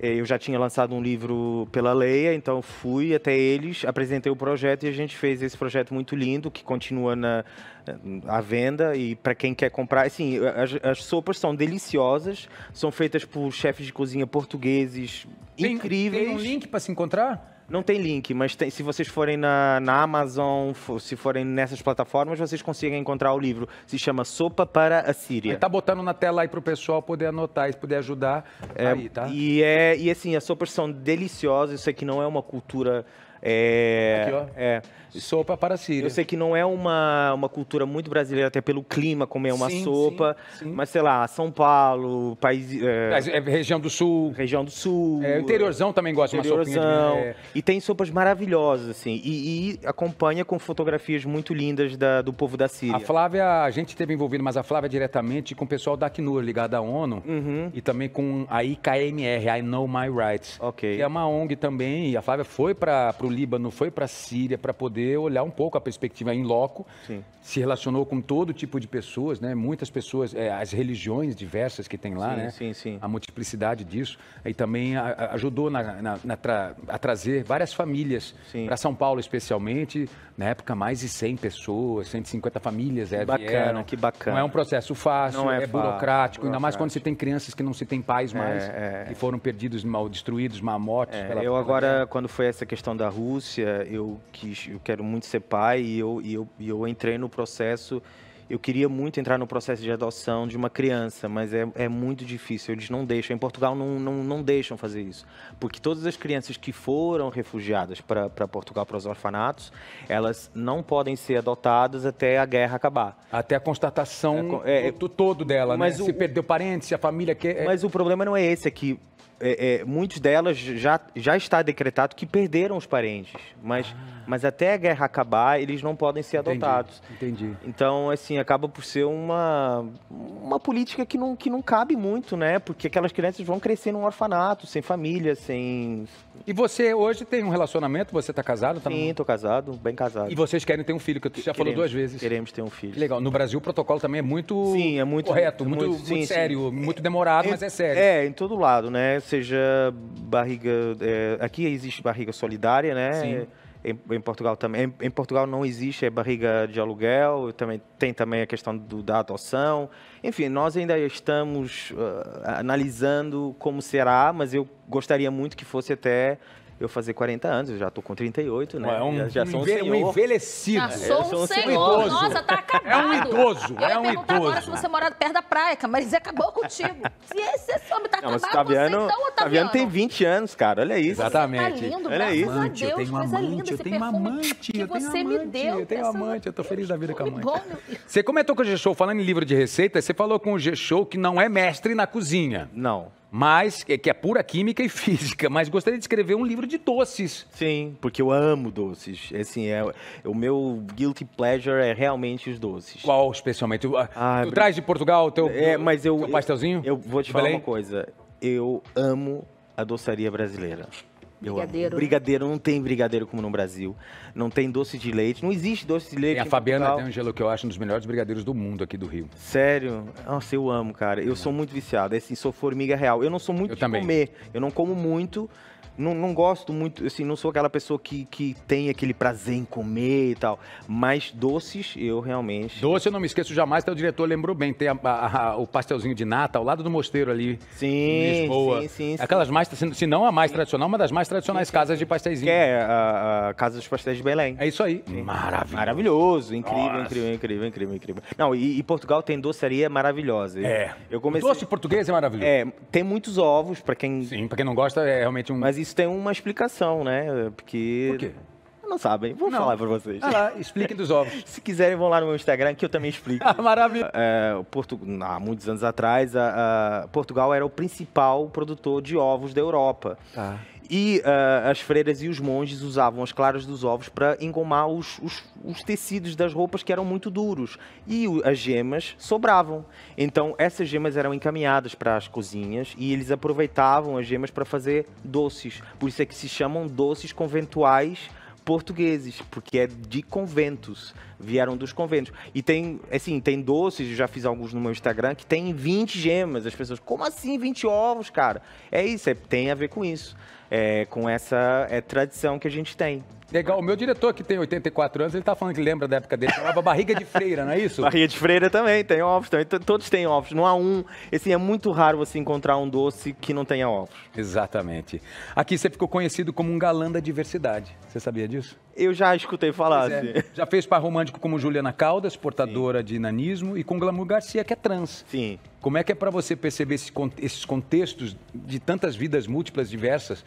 eu já tinha lançado um livro pela Leia, então fui até eles, apresentei o projeto e a gente fez esse projeto muito lindo que continua na à venda e para quem quer comprar, assim, as, as, sopas são deliciosas, são feitas por chefes de cozinha portugueses tem, incríveis. Tem um link para se encontrar? Não tem link, mas tem, se vocês forem na, na Amazon, se forem nessas plataformas, vocês conseguem encontrar o livro. Se chama Sopa para a Síria. Tá botando na tela aí para o pessoal poder anotar e poder ajudar é, aí, tá? E, é, e assim, as sopas são deliciosas. Isso aqui não é uma cultura é, Aqui, ó. É. Sopa para Síria. Eu sei que não é uma, uma cultura muito brasileira, até pelo clima, comer uma sim, sopa. Sim, sim. Mas, sei lá, São Paulo, país. É, é, região do Sul. Região do Sul. É, interiorzão também gosta de uma sopinha. De... É. E tem sopas maravilhosas, assim. E, e acompanha com fotografias muito lindas da, do povo da Síria. A Flávia, a gente esteve envolvido, mas a Flávia diretamente com o pessoal da Acnur, ligado à ONU. Uhum. E também com a IKMR, I Know My Rights. Ok. Que é uma ONG também. E a Flávia foi para o Líbano, foi para a Síria para poder olhar um pouco a perspectiva em loco. Sim. Se relacionou com todo tipo de pessoas, né? Muitas pessoas, é, as religiões diversas que tem lá, sim, né? Sim, sim. A multiplicidade disso. E também a, a ajudou na, na, na tra, a trazer várias famílias para São Paulo, especialmente. Na época, mais de 100 pessoas, 150 famílias é, bacana, vieram. Que bacana. Não é um processo fácil, não é, é burocrático, ainda mais quando você tem crianças que não se tem pais é, mais, é, que foram perdidos, mal destruídos, mal mortos. É, pela, eu agora, quando foi essa questão da Rússia, eu quis, eu quero muito ser pai e eu, e eu, e eu entrei no processo eu queria muito entrar no processo de adoção de uma criança, mas é, é muito difícil. Eles não deixam. Em Portugal não, não, não deixam fazer isso. Porque todas as crianças que foram refugiadas para Portugal, para os orfanatos, elas não podem ser adotadas até a guerra acabar. Até a constatação é, é, do todo dela, mas né? O, se perdeu parente, se a família quer. É mas o problema não é esse, é que é, é, muitos delas já, já está decretado que perderam os parentes, mas, ah. Mas até a guerra acabar, eles não podem ser entendi, adotados. Entendi. Então, assim, acaba por ser uma, uma política que não, que não cabe muito, né? Porque aquelas crianças vão crescer num orfanato, sem família, sem... E você hoje tem um relacionamento? Você está casado? Tá Sim, estou casado, bem casado. E vocês querem ter um filho, que tu já queremos, falou duas vezes. Queremos ter um filho. legal. No Brasil, o protocolo também é muito, sim, é muito correto, muito, muito, sim, muito sério, sim. muito demorado, é, mas é sério. É, em todo lado, né? seja barriga. É, aqui existe barriga solidária, né? Sim. Em, em, Portugal também. Em, em, Portugal não existe barriga de aluguel, também tem também a questão do, da adoção. Enfim, nós ainda estamos uh, analisando como será, mas eu gostaria muito que fosse até eu fazer 40 anos, eu já tô com 38, né? É um, já, já sou um, senhor. um envelhecido. Já sou um, sou um senhor. Idoso. Nossa, tá acabado. É um idoso, eu é um idoso. agora se você mora perto da praia, mas acabou contigo. Se esse homem tá Não, acabado, Taviano, você então, Taviano tem 20 anos, cara, olha isso. Exatamente. Tá lindo, olha isso. Amante, eu tenho amante, linda, eu tenho amante, que eu tenho você amante, me deu. eu tenho amante, eu tô feliz da vida com a amante. Bom, você comentou com o G-Show, falando em livro de receita, você falou com o G-Show que não é mestre na cozinha. Não mas que é pura química e física, mas gostaria de escrever um livro de doces. Sim, porque eu amo doces. Assim, é, o meu guilty pleasure é realmente os doces. Qual especialmente? Ah, tu traz de Portugal o teu, é, mas eu, pastelzinho? Eu, eu vou te falar uma coisa. Eu amo a doçaria brasileira. Brigadeiro. Brigadeiro, não tem brigadeiro como no Brasil. Não tem doce de leite. Não existe doce de leite. Tem a Fabiana Portugal. Angelo, que eu acho um dos melhores brigadeiros do mundo aqui do Rio. Sério? Nossa, eu amo, cara. Eu sou muito viciado. É assim, sou formiga real. Eu não sou muito eu de também. comer. Eu não como muito não, não gosto muito, assim, não sou aquela pessoa que, que tem aquele prazer em comer e tal. Mas doces, eu realmente. Doce, eu não me esqueço jamais, o diretor lembrou bem. Tem a, a, a, o pastelzinho de nata ao lado do mosteiro ali. Sim. Em Lisboa. Sim, sim, Aquelas mais, se não a mais tradicional, uma das mais tradicionais sim, sim. casas de pastéis. Que é a, a, Casa dos Pastéis de Belém. É isso aí. Maravilhoso. Maravilhoso. Incrível, incrível, incrível, incrível, incrível. Não, e, e, Portugal tem doceria maravilhosa. É. Eu comecei... O doce português é maravilhoso. É, tem muitos ovos, para quem. Sim, para quem não gosta, é realmente um. Mas isso tem uma explicação né? Porque. Por quê? Não sabem, vou não. falar para vocês. Ah lá, expliquem dos ovos. Se quiserem, vão lá no meu Instagram que eu também explico. ah, maravilha. É, Portu... Há muitos anos atrás, a, a... Portugal era o principal produtor de ovos da Europa. Tá. E uh, as freiras e os monges usavam as claras dos ovos para engomar os, os, os, tecidos das roupas que eram muito duros. E as gemas sobravam. Então, essas gemas eram encaminhadas para as cozinhas e eles aproveitavam as gemas para fazer doces. Por isso é que se chamam doces conventuais portugueses, porque é de conventos, vieram dos conventos. E tem, assim, tem doces, já fiz alguns no meu Instagram, que tem 20 gemas. As pessoas, como assim 20 ovos, cara? É isso, é, tem a ver com isso. É, com essa é, tradição que a gente tem. Legal. O meu diretor, que tem 84 anos, ele tá falando que lembra da época dele. Chamava barriga de freira, não é isso? Barriga de freira também, tem ovos também. Todos têm ovos. Não há um. Assim, é muito raro você encontrar um doce que não tenha ovos. Exatamente. Aqui você ficou conhecido como um galã da diversidade. Você sabia disso? Eu já escutei falar, é. assim. Já fez par romântico como Juliana Caldas, portadora de nanismo, e com Glamour Garcia, que é trans. Sim. Como é que é para você perceber esses contextos de tantas vidas múltiplas, diversas,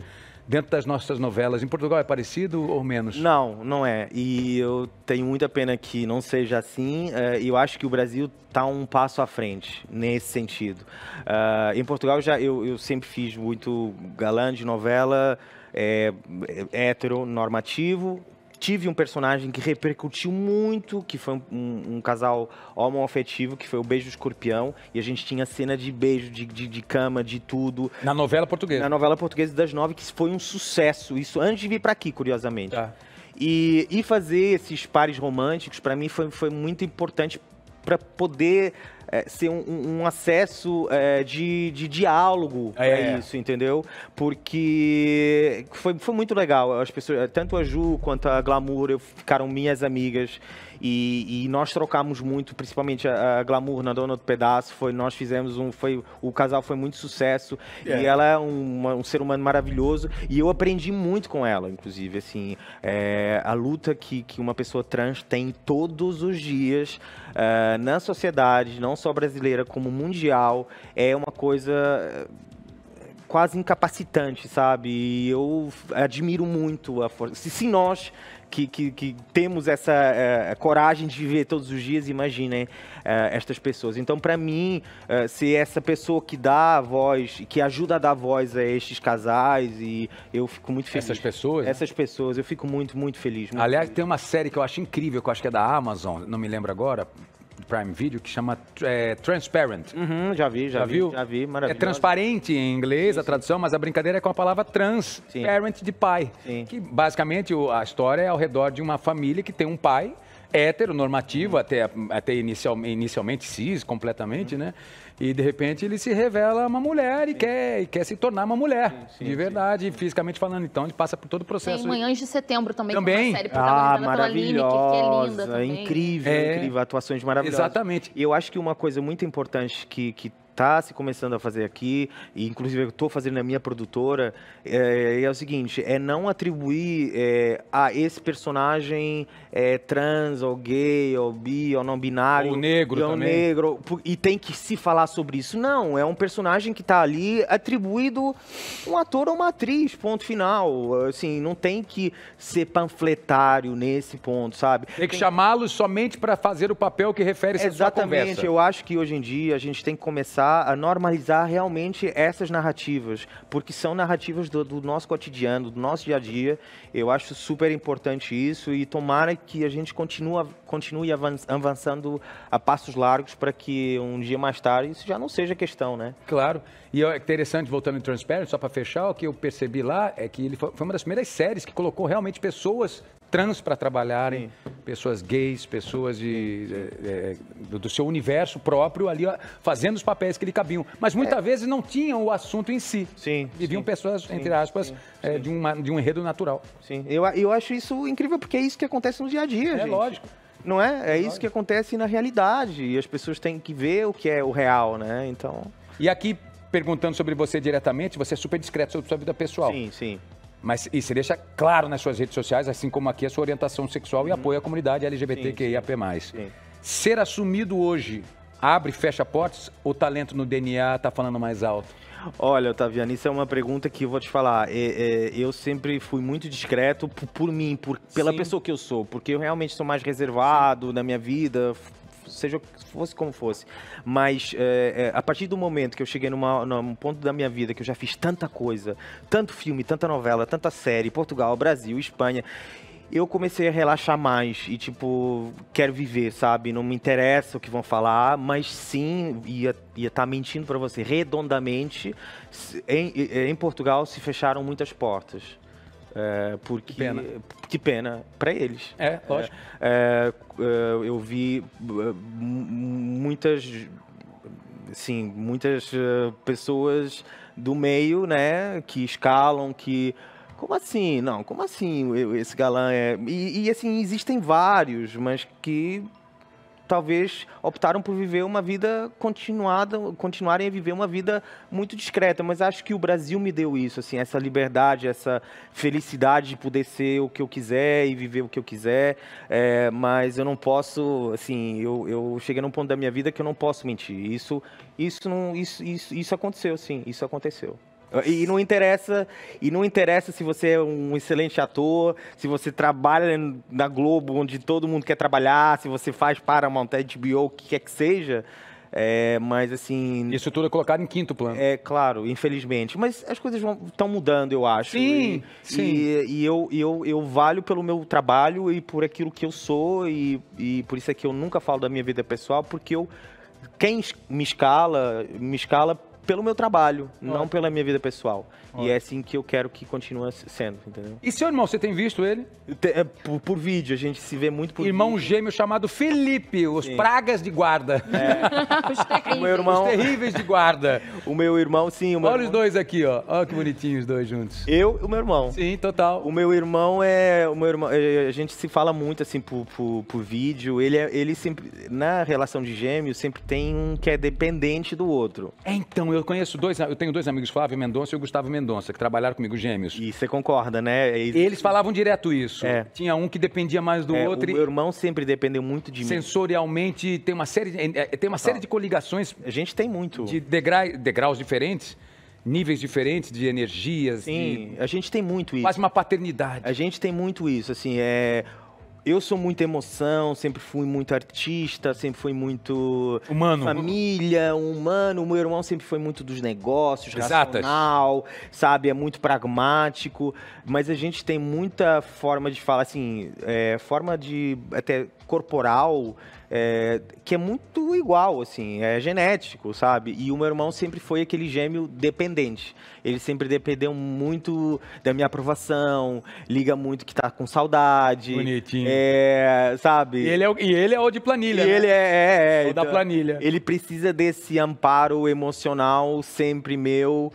dentro das nossas novelas? Em Portugal é parecido ou menos? Não, não é. E eu tenho muita pena que não seja assim. E eu acho que o Brasil está um passo à frente nesse sentido. Ah, em Portugal já eu, eu sempre fiz muito galã de novela, é, heteronormativo. Tive um personagem que repercutiu muito, que foi um, um- um casal homoafetivo, que foi o Beijo Escorpião. E a gente tinha cena de beijo, de, de, de cama, de tudo. Na novela portuguesa. Na novela portuguesa das nove, que foi um sucesso. Isso antes de vir para aqui, curiosamente. Tá. E, e fazer esses pares românticos, para mim, foi, foi muito importante para poder eh, ser um, um- acesso eh, de, de diálogo É. para isso, entendeu? Porque foi, foi muito legal. As pessoas, tanto a Ju quanto a Glamour eu, ficaram minhas amigas. E, e nós trocamos muito, principalmente a, a Glamour na Dona do Pedaço. Foi, nós fizemos um. Foi, o casal foi muito sucesso. É. E ela é um, uma- um ser humano maravilhoso. E eu aprendi muito com ela, inclusive. Assim, é, a luta que, que uma pessoa trans tem todos os dias eh, na sociedade, não só brasileira, como mundial, é uma coisa quase incapacitante, sabe? E eu admiro muito a força. Se, se nós que, que- que temos essa eh, coragem de viver todos os dias, imaginem eh, estas pessoas. Então, para mim, eh, ser essa pessoa que dá a voz, que ajuda a dar voz a estes casais, e eu fico muito feliz. Essas pessoas? Essas pessoas, eu fico muito, muito feliz. muito Aliás, feliz. tem uma série que eu acho incrível, que eu acho que é da Amazon, não me lembro agora, Prime Video, que chama é, Transparent. Uhum, já vi, já, Já vi, viu? já vi, É maravilhoso. transparente em inglês a tradução, mas a brincadeira é com a palavra trans, Sim. parent de pai. Sim. Que basicamente a história é ao redor de uma família que tem um pai heteronormativo, até, até inicial, inicialmente cis, completamente, né? E de repente ele se revela uma mulher e quer, e quer se tornar uma mulher, sim, de sim. verdade, fisicamente falando. Então ele passa por todo o Tem processo. Manhãs de Setembro também, que é Também? uma série Ah, pela Lineker, que é maravilhosa, linda também. incrível, É. incrível, atuações maravilhosas. Exatamente. E eu acho que uma coisa muito importante que, que tá se começando a fazer aqui, e inclusive eu estou fazendo na minha produtora, é, é o seguinte, é não atribuir é, a esse personagem é, trans, ou gay, ou bi, ou não binário. Ou negro ou também. negro, e tem que se falar sobre isso. Não, é um personagem que está ali atribuído um ator ou uma atriz, ponto final. Assim, não tem que ser panfletário nesse ponto, sabe? Tem que chamá-los somente para fazer o papel que refere-se à sua Exatamente, conversa. eu acho que hoje em dia a gente tem que começar a normalizar realmente essas narrativas, porque são narrativas do, do nosso cotidiano, do nosso dia a dia. Eu acho super importante isso e tomara que a gente continua, continue avan- avançando a passos largos para que um dia mais tarde isso já não seja questão, né? Claro. E é interessante, voltando em Transparent, só para fechar, o que eu percebi lá é que ele foi foi uma das primeiras séries que colocou realmente pessoas trans para trabalharem, pessoas gays, pessoas de, é, é, do, seu universo próprio ali, fazendo os papéis que lhe cabiam. Mas muitas vezes não tinham o assunto em si. Sim, Viviam sim, pessoas, entre aspas, sim, é, sim. de, uma, de um enredo natural. Sim, eu, eu acho isso incrível porque é isso que acontece no dia a dia, É gente. lógico. Não é? É isso que acontece na realidade e as pessoas têm que ver o que é o real, né? Então, E aqui, perguntando sobre você diretamente, você é super discreto sobre sua vida pessoal. sim, sim. Mas e você deixa claro nas suas redes sociais, assim como aqui, a sua orientação sexual e apoio à comunidade LGBTQIAP+. Sim. Ser assumido hoje abre e fecha portas? O talento no DNA tá falando mais alto? Olha, Otaviano, isso é uma pergunta que eu vou te falar. É, é, eu sempre fui muito discreto por, por mim, por, pela Sim. pessoa que eu sou, porque eu realmente sou mais reservado na minha vida, seja fosse como fosse. Mas é, a partir do momento que eu cheguei numa, num ponto da minha vida que eu já fiz tanta coisa, tanto filme, tanta novela, tanta série, Portugal, Brasil, Espanha. Eu comecei a relaxar mais e, tipo, quero viver, sabe? Não me interessa o que vão falar, mas sim, ia estar mentindo para você redondamente. Em, em Portugal se fecharam muitas portas. É, porque, Que pena. Que pena para eles. É, lógico. É, é, eu vi é, mu- muitas, sim, muitas é, pessoas do meio, né, que escalam, que como assim? Não, como assim esse galã é... E, e, assim, existem vários, mas que talvez optaram por viver uma vida continuada, continuarem a viver uma vida muito discreta, mas acho que o Brasil me deu isso, assim, essa liberdade, essa felicidade de poder ser o que eu quiser e viver o que eu quiser, é, mas eu não posso, assim, eu, eu cheguei num ponto da minha vida que eu não posso mentir, isso, isso não, isso, isso, isso aconteceu, sim, isso aconteceu. E não interessa, e não interessa se você é um excelente ator, se você trabalha na Globo, onde todo mundo quer trabalhar, se você faz Paramount, HBO, o que quer que seja. É, mas assim, Isso tudo é colocado em quinto plano. é claro, infelizmente. Mas as coisas estão mudando, eu acho. Sim, e, sim. E, e eu, eu, eu valho pelo meu trabalho e por aquilo que eu sou. E, e por isso é que eu nunca falo da minha vida pessoal, porque eu. Quem me escala, me escala pelo meu trabalho, não pela minha vida pessoal. E é assim que eu quero que continue sendo, entendeu? E seu irmão, você tem visto ele? Te- é, Por, por vídeo, a gente se vê muito por Irmão vídeo. gêmeo chamado Felipe, os Sim. pragas de guarda. Os terríveis. O meu irmão, Os terríveis de guarda. o meu irmão, sim, o meu Olha os irmão- dois aqui, ó. Olha que bonitinhos os dois juntos. Eu e o meu irmão. Sim, total. O meu irmão é. O meu irmão, é, a gente se fala muito assim por, por, por vídeo. Ele, é- ele sempre. Na relação de gêmeos, sempre tem um que é dependente do outro. É, então, eu conheço dois, eu tenho dois amigos, Flávio Mendonça e o Gustavo Mendonça, que trabalharam comigo gêmeos. E você concorda, né? E- Eles falavam direto isso. É. Tinha um que dependia mais do é, outro o meu irmão sempre dependeu muito de mim. sensorialmente tem uma série de, é, tem uma série de coligações A gente tem muito. de degra- degraus diferentes, níveis diferentes de energias, Sim, de a gente tem muito isso. quase uma paternidade. A gente tem muito isso, assim, é... Eu sou muita emoção, sempre fui muito artista, sempre fui muito Humano. família, humano. O meu irmão sempre foi muito dos negócios, Exatas. racional, sabe? É muito pragmático. Mas a gente tem muita forma de falar, assim, é, forma de até corporal, é, que é muito igual, assim, é genético, sabe? E o meu irmão sempre foi aquele gêmeo dependente. Ele sempre dependeu muito da minha aprovação, liga muito que tá com saudade. Bonitinho. É, sabe? E ele é, o- e ele é o de planilha. E né? ele é, é, é, O da planilha. Ele precisa desse amparo emocional sempre meu,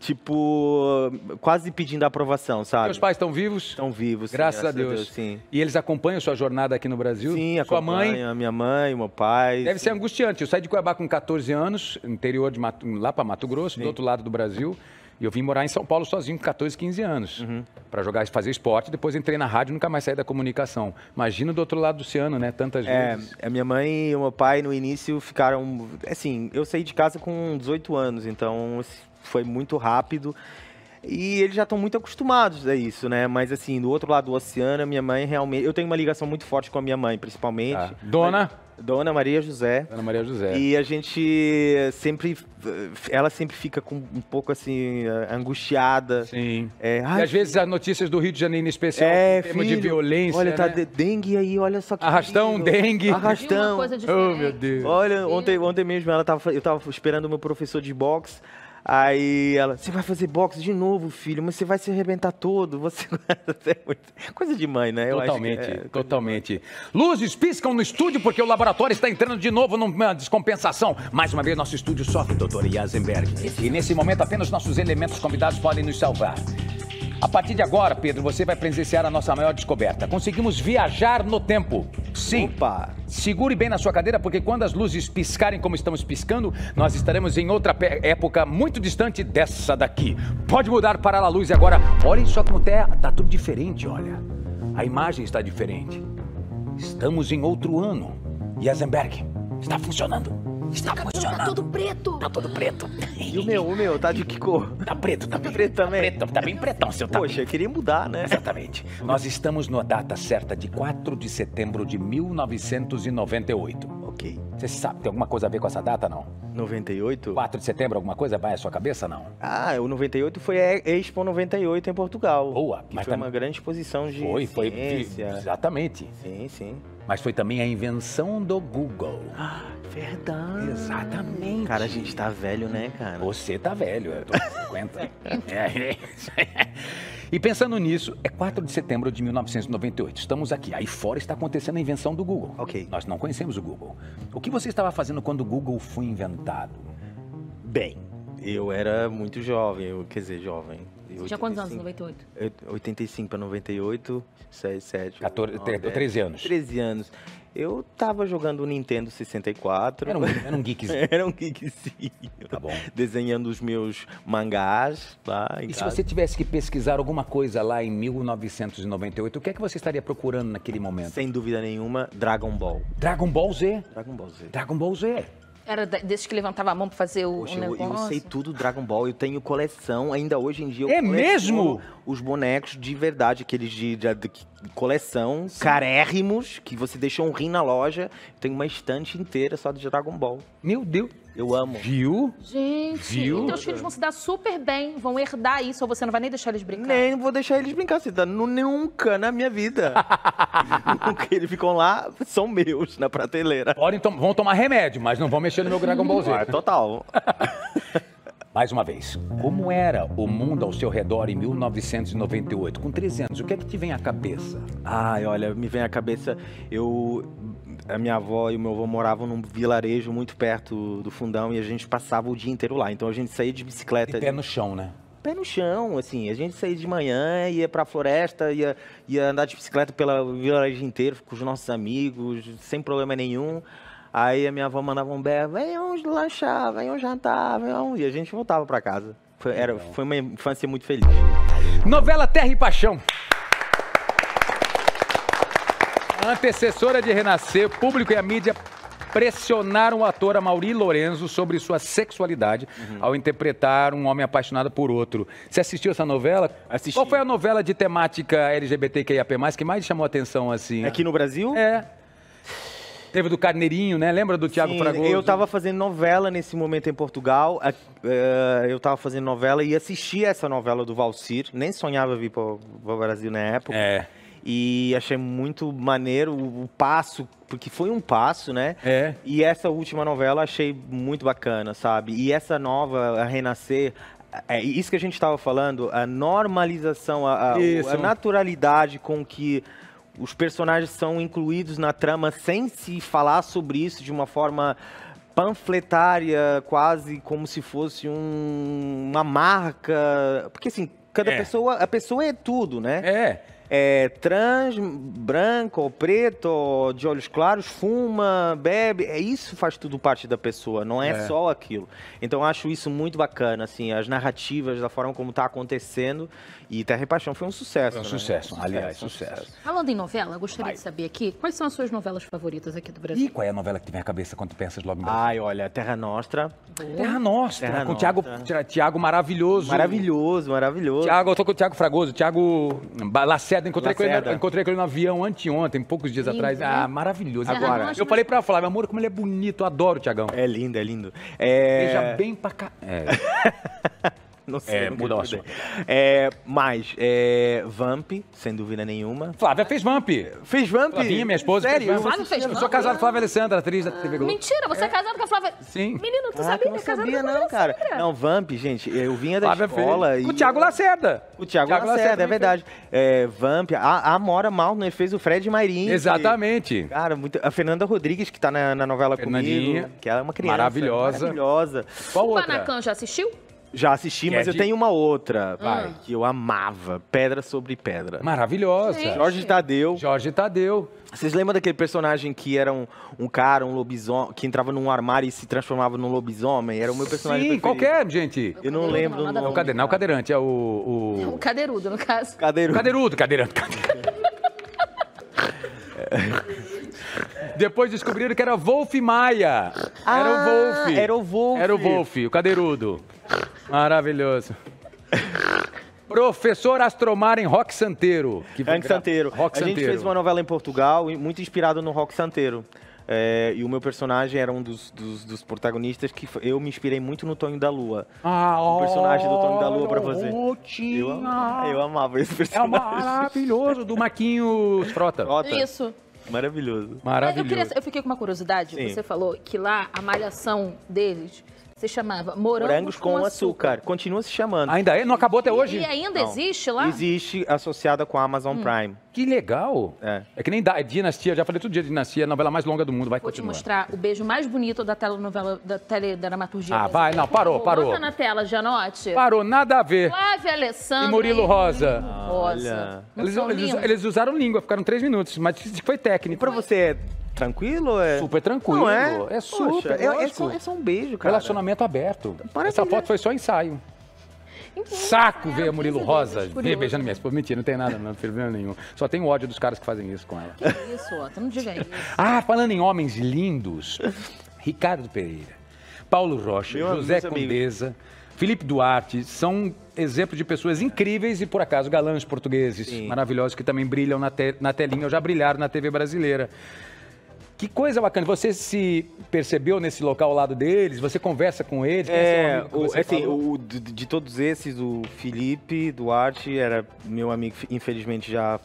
tipo, quase pedindo aprovação, sabe? Meus pais estão vivos, estão vivos. sim, graças, a Deus. sim. E eles acompanham sua jornada aqui no Brasil? Sim, Sua mãe acompanha, minha mãe, meu pai. Deve ser angustiante. Eu saí de Cuiabá com 14 anos, interior de Mato, lá para Mato Grosso, do outro lado do Brasil. E eu vim morar em São Paulo sozinho com 14, 15 anos. Uhum. Para jogar, fazer esporte. Depois entrei na rádio e nunca mais saí da comunicação. Imagina do outro lado do oceano, né? Tantas É, vezes. a minha mãe e o meu pai no início ficaram. Assim, eu saí de casa com 18 anos, então foi muito rápido. E eles já estão muito acostumados a isso, né? Mas assim, do outro lado do oceano, a minha mãe realmente. Eu tenho uma ligação muito forte com a minha mãe, principalmente. Tá. Dona? Dona Maria José. Ana Maria José. E a gente sempre. Ela sempre fica com um pouco assim, angustiada. Sim. É, e "Ai, às vezes as notícias do Rio de Janeiro, em especial, é, filho, de violência. Olha, tá né? de- dengue aí, olha só que. Arrastão, perigo. dengue. Viu uma Arrastão. coisa diferente. Oh, meu Deus. Olha, ontem, ontem mesmo ela tava, eu tava esperando o meu professor de boxe. Aí ela, você vai fazer boxe de novo, filho, mas você vai se arrebentar todo. Você é muito- coisa de mãe, né? Eu Totalmente, é de totalmente. Luzes piscam no estúdio porque o laboratório está entrando de novo numa descompensação. Mais uma vez, nosso estúdio sofre, doutor Yazenberg. E nesse momento, apenas nossos elementos convidados podem nos salvar. A partir de agora, Pedro, você vai presenciar a nossa maior descoberta. Conseguimos viajar no tempo. Sim. Opa! Segure bem na sua cadeira, porque quando as luzes piscarem como estamos piscando, nós estaremos em outra época muito distante dessa daqui. Pode mudar para a luz agora. Olhem só como tá, tá tudo diferente, olha. A imagem está diferente. Estamos em outro ano. Yazenberg, está funcionando. Está funcionando. Tá tudo preto. Tá tudo preto. E o meu, o meu, tá de que cor? Tá preto, tá bem Preto também? Preto, tá bem pretão, seu tá Poxa, eu queria mudar, né? Exatamente. Nós estamos na data certa de 4 de setembro de 1998. Ok. Você sabe, tem alguma coisa a ver com essa data, não? 98? 4 de setembro, alguma coisa vai à sua cabeça, não? Ah, o 98 foi a Expo 98 em Portugal. Boa, Que mas foi uma grande exposição de Foi, foi. ciência. Exatamente. Sim, sim. Mas foi também a invenção do Google. Ah, verdade. Exatamente. Cara, a gente tá velho, né, cara? Você tá velho, eu tô com 50. É, é. E pensando nisso, é 4 de setembro de 1998. Estamos aqui. Aí fora está acontecendo a invenção do Google. Ok. Nós não conhecemos o Google. O que você estava fazendo quando o Google foi inventado? Bem, eu era muito jovem, eu, quer dizer, jovem. Você tinha quantos anos, 98? 85 para 14, 6, 7. 14, 13 anos. 13 anos. Eu tava jogando o Nintendo 64. Era um, era um geekzinho. Era um geekzinho. Tá bom. Desenhando os meus mangás lá em E se casa. você tivesse que pesquisar alguma coisa lá em 1998, o que é que você estaria procurando naquele momento? Sem dúvida nenhuma, Dragon Ball. Dragon Ball Z. Dragon Ball Z. Dragon Ball Z. Era desses que levantava a mão pra fazer o, Poxa, o eu, negócio? eu sei tudo Dragon Ball, eu tenho coleção, ainda hoje em dia eu É coleciono mesmo? Os bonecos de verdade, aqueles de, de- de coleção, carérrimos, que você deixou um rim na loja. Tem uma estante inteira só de Dragon Ball. Meu Deus. Eu amo. Viu? Gente, Viu? teus filhos vão se dar super bem, vão herdar isso, ou você não vai nem deixar eles brincar. Nem vou deixar eles brincar, você tá? Nu- Nunca na minha vida. Nunca eles ficam lá, são meus na prateleira. Podem tom- vão tomar remédio, mas não vão mexer no meu Dragon Ball Z. Ah, total. Mais uma vez, como era o mundo ao seu redor em 1998? Com 13 anos, o que é que te vem à cabeça? Ai, olha, me vem à cabeça, eu... A minha avó e o meu avô moravam num vilarejo muito perto do fundão e a gente passava o dia inteiro lá. Então a gente saía de bicicleta. De pé no chão, né? pé no chão, assim. A gente saía de manhã, ia pra floresta, ia, ia andar de bicicleta pela vilarejo inteiro com os nossos amigos, sem problema nenhum. Aí a minha avó mandava um berro, venham lanchar, venham jantar, venham... E a gente voltava pra casa. Foi, era, foi uma infância muito feliz. Novela Terra e Paixão. A antecessora de Renascer, o público e a mídia pressionaram o ator Amaury Lorenzo sobre sua sexualidade Uhum. ao interpretar um homem apaixonado por outro. Você assistiu essa novela? Assisti. Qual foi a novela de temática LGBTQIAP+, que mais chamou a atenção, assim? Aqui no Brasil? É. Teve do Carneirinho, né? Lembra do Tiago Fragoso? Eu tava fazendo novela nesse momento em Portugal. eh, Eu tava fazendo novela e assisti essa novela do Valcir. Nem sonhava vir para o Brasil na época. É. E achei muito maneiro o, passo, porque foi um passo, né? É. E essa última novela achei muito bacana, sabe? E essa nova, a Renascer, é isso que a gente estava falando, a normalização, a, a- a naturalidade com que os personagens são incluídos na trama sem se falar sobre isso de uma forma panfletária, quase como se fosse um- uma marca. Porque assim, cada É. pessoa, a pessoa é tudo, né? É. é, trans, branco, preto, de olhos claros, fuma, bebe, é isso faz tudo parte da pessoa, não é, É. só aquilo. Então eu acho isso muito bacana, assim, as narrativas, da forma como tá acontecendo. E Terra e Paixão foi um sucesso. Foi um né? sucesso, aliás, um sucesso. Falando em novela, eu gostaria Vai. de saber aqui, quais são as suas novelas favoritas aqui do Brasil? E qual é a novela que te vem à cabeça quando pensas logo em Brasil? Ai, olha, Terra Nostra, Terra Nostra, Terra com o Tiago. Tiago maravilhoso. maravilhoso, maravilhoso. Tiago, eu tô com o Tiago Fragoso, Tiago Lacerda, encontrei, Com ele, Lacerda. encontrei com ele no avião anteontem, poucos dias Lindo, atrás. né? Ah, maravilhoso. Agora, eu falei pra ela, falar, meu amor, como ele é bonito, eu adoro o Tiagão. É lindo, é lindo. É... Beija bem pra cá. É. Não sei, É, não muda o assunto. É, mas, é, Vamp, sem dúvida nenhuma. Flávia fez Vamp. Fez Vamp? Flavinha, minha esposa, Sério? fez Vamp. Flávia fez Eu sou Vamp? casado com Flávia Alessandra, atriz da TV Globo. Mentira, você é, casado com a Flávia. Sim. Menino, tu Ah, que sabia eu não que é sabia com a não, Flávia cara. Não, Vamp, gente, eu vinha da Flávia escola fez. e... Com o Tiago Lacerda. O Thiago, Thiago Lacerda, Lacerda é verdade. É, Vamp, a, a Amora Maltner fez o Fred Mairim. Exatamente. Cara, muito, a Fernanda Rodrigues, que tá na, na novela comigo, que ela é uma criança. Maravilhosa. Maravilhosa. Qual O outra? Panacan já assistiu? Já assisti, Que mas é eu de- tenho uma outra Vai. que eu amava. Pedra sobre Pedra. Maravilhosa. Gente. Jorge Tadeu. Jorge Tadeu. Vocês lembram daquele personagem que era um, um cara, um lobisomem, que entrava num armário e se transformava num lobisomem? Era o meu personagem Sim, preferido. qualquer, gente. Eu não lembro não, o nada a É o nome. cadeirante, não é o cadeirante, é o... O o... cadeirudo, no caso. Cadeiro. Cadeirudo, cadeirante. Depois descobriram que era Wolf Maia. era o Ah, Wolf. era o Wolf. Era o Wolf, o cadeirudo. Maravilhoso. Professor Astromar em Rock Santeiro. Que Rock gra- Santeiro. Rock a gente Santeiro. fez uma novela em Portugal, e muito inspirado no Rock Santeiro. É, e o meu personagem era um dos, dos, dos protagonistas que eu me inspirei muito no Tonho da Lua. Ah, o personagem do Tony da Lua pra fazer. Eu, eu amava esse É personagem. maravilhoso, do Maquinhos Frota. Frota. Isso. Maravilhoso. Mas eu, Maravilhoso. queria, eu fiquei com uma curiosidade. Sim. Você falou que lá a malhação deles se chamava Morangos, Morangos com, açúcar. Continua se chamando. Ainda é? Não acabou até hoje? E ainda Não. existe lá? Existe associada com a Amazon Prime. Que legal. É. É que nem da, é Dinastia, já falei todo dia de Dinastia, a novela mais longa do mundo, vai Vou te continuar. mostrar o beijo mais bonito da telenovela, da teledramaturgia. Ah, vai, não, parou, parou. Bota na tela, Janote. Parou, nada a ver. Flávia Alessandra E Murilo Rosa. Rosa. Não Eles, eles- eles usaram língua, ficaram três minutos, mas foi E técnico. pra você tranquilo? É... Super tranquilo. Não é? É super, Poxa, é, é, só, é só um beijo, cara. Relacionamento aberto. Maravilha. Essa foto foi só ensaio. Enfim, Saco eram ver a Murilo 15 Rosa ver curioso. beijando minha esposa. Mentira, não tem nada, não tem problema nenhum. Só tenho ódio dos caras que fazem isso com ela. Que isso, Otto, não diga isso. Ah, falando em homens lindos, Ricardo Pereira, Paulo Rocha, Meu- José. Condesa, Felipe Duarte são exemplos de pessoas incríveis e, por acaso, galãs portugueses Sim. maravilhosos que também brilham na, te- na telinha ou já brilharam na TV brasileira. Que coisa bacana. Você se percebeu nesse local ao lado deles? Você conversa com eles? É, o, assim, o, de, de todos esses, o Felipe Duarte era meu amigo, infelizmente já,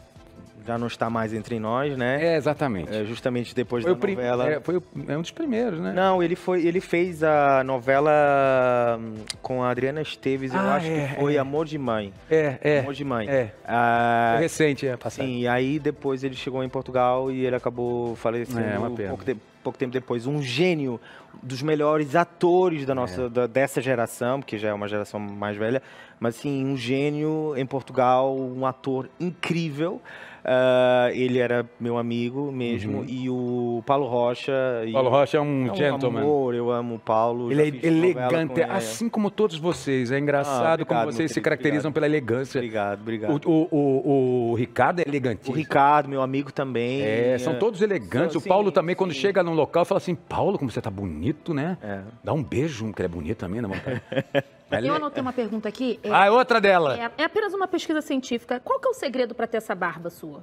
já não está mais entre nós, né? É, exatamente. É, justamente depois foi da novela. é, foi o- é um dos primeiros, né? Não, ele foi, ele fez a novela hum, com a Adriana Esteves, eu Ah, acho é, que foi é. Amor de Mãe. É, é. Amor de Mãe. É. Ah, Foi recente, é, passado. Sim, e aí depois ele chegou em Portugal e ele acabou falecendo É, uma pena. pouco, te- pouco tempo depois. Um gênio dos melhores atores da nossa, É. da- dessa geração, porque já é uma geração mais velha, mas sim, um gênio em Portugal, um ator incrível. Ah, ele era meu amigo mesmo, e o Paulo Rocha. e- Uhum. Paulo Rocha é um é um gentleman. amor, eu amo o Paulo. Ele é elegante, com ele. assim como todos vocês. É engraçado Ah, obrigado, como vocês se caracterizam obrigado. pela elegância. Obrigado, obrigado. O, o, o, o Ricardo é O elegantíssimo. Ricardo, meu amigo também. É, são todos elegantes. São- o Paulo sim, também, quando sim. chega num local, fala assim: Paulo, como você tá bonito, né? É. Dá um beijo, que ele é bonito também, né, vontade. Eu anotei uma pergunta aqui. É, Ah, é outra dela. é- é apenas uma pesquisa científica. Qual que é o segredo pra ter essa barba sua?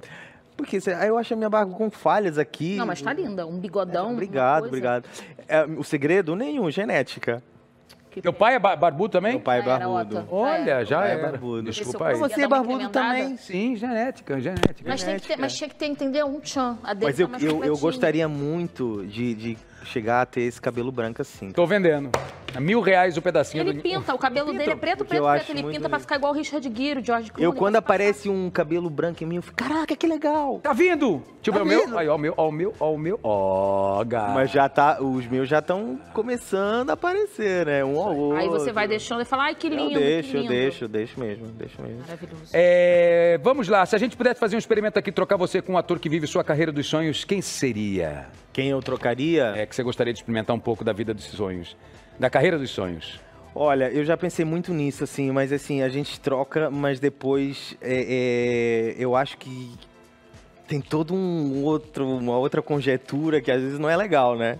Porque aí eu acho a minha barba com falhas aqui. Não, mas tá linda. Um bigodão. uma Obrigado, coisa. obrigado. É, o segredo nenhum, genética. Teu pai é ba- barbudo também? Meu pai é Já era, barbudo. Olha, já pai é é. barbudo. Desculpa aí. é o Você é barbudo também. Sim, genética, genética. Mas, tem que ter, mas tinha que ter, entender, um tchan. A dele Mas tá eu, eu, eu gostaria muito de, de chegar a ter esse cabelo branco assim. Tô vendendo. Mil reais o pedacinho. Ele do- pinta, o cabelo dele é preto, preto, eu preto. acho Ele pinta pra ficar igual o Richard Gere, o George Clooney. Eu, quando aparece um cabelo branco em mim, eu fico, caraca, que legal. Tá vindo? Deixa eu Tá ver o meu. Aí, ó, o meu, ó, o meu, ó, o meu. Ó, gato. Mas já tá, os meus já estão começando a aparecer, né? Um ao outro. Aí você vai deixando e fala, ai, que lindo, Eu deixo, que eu lindo. deixo, eu deixo mesmo, deixo mesmo. Maravilhoso. É, vamos lá, se a gente pudesse fazer um experimento aqui, trocar você com um ator que vive sua carreira dos sonhos, quem seria? Quem eu trocaria? É que você gostaria de experimentar um pouco da vida dos sonhos, da carreira dos sonhos. Olha, eu já pensei muito nisso, assim, mas assim, a gente troca, mas depois é, é, eu acho que tem todo um outro, uma outra conjetura que às vezes não é legal, né?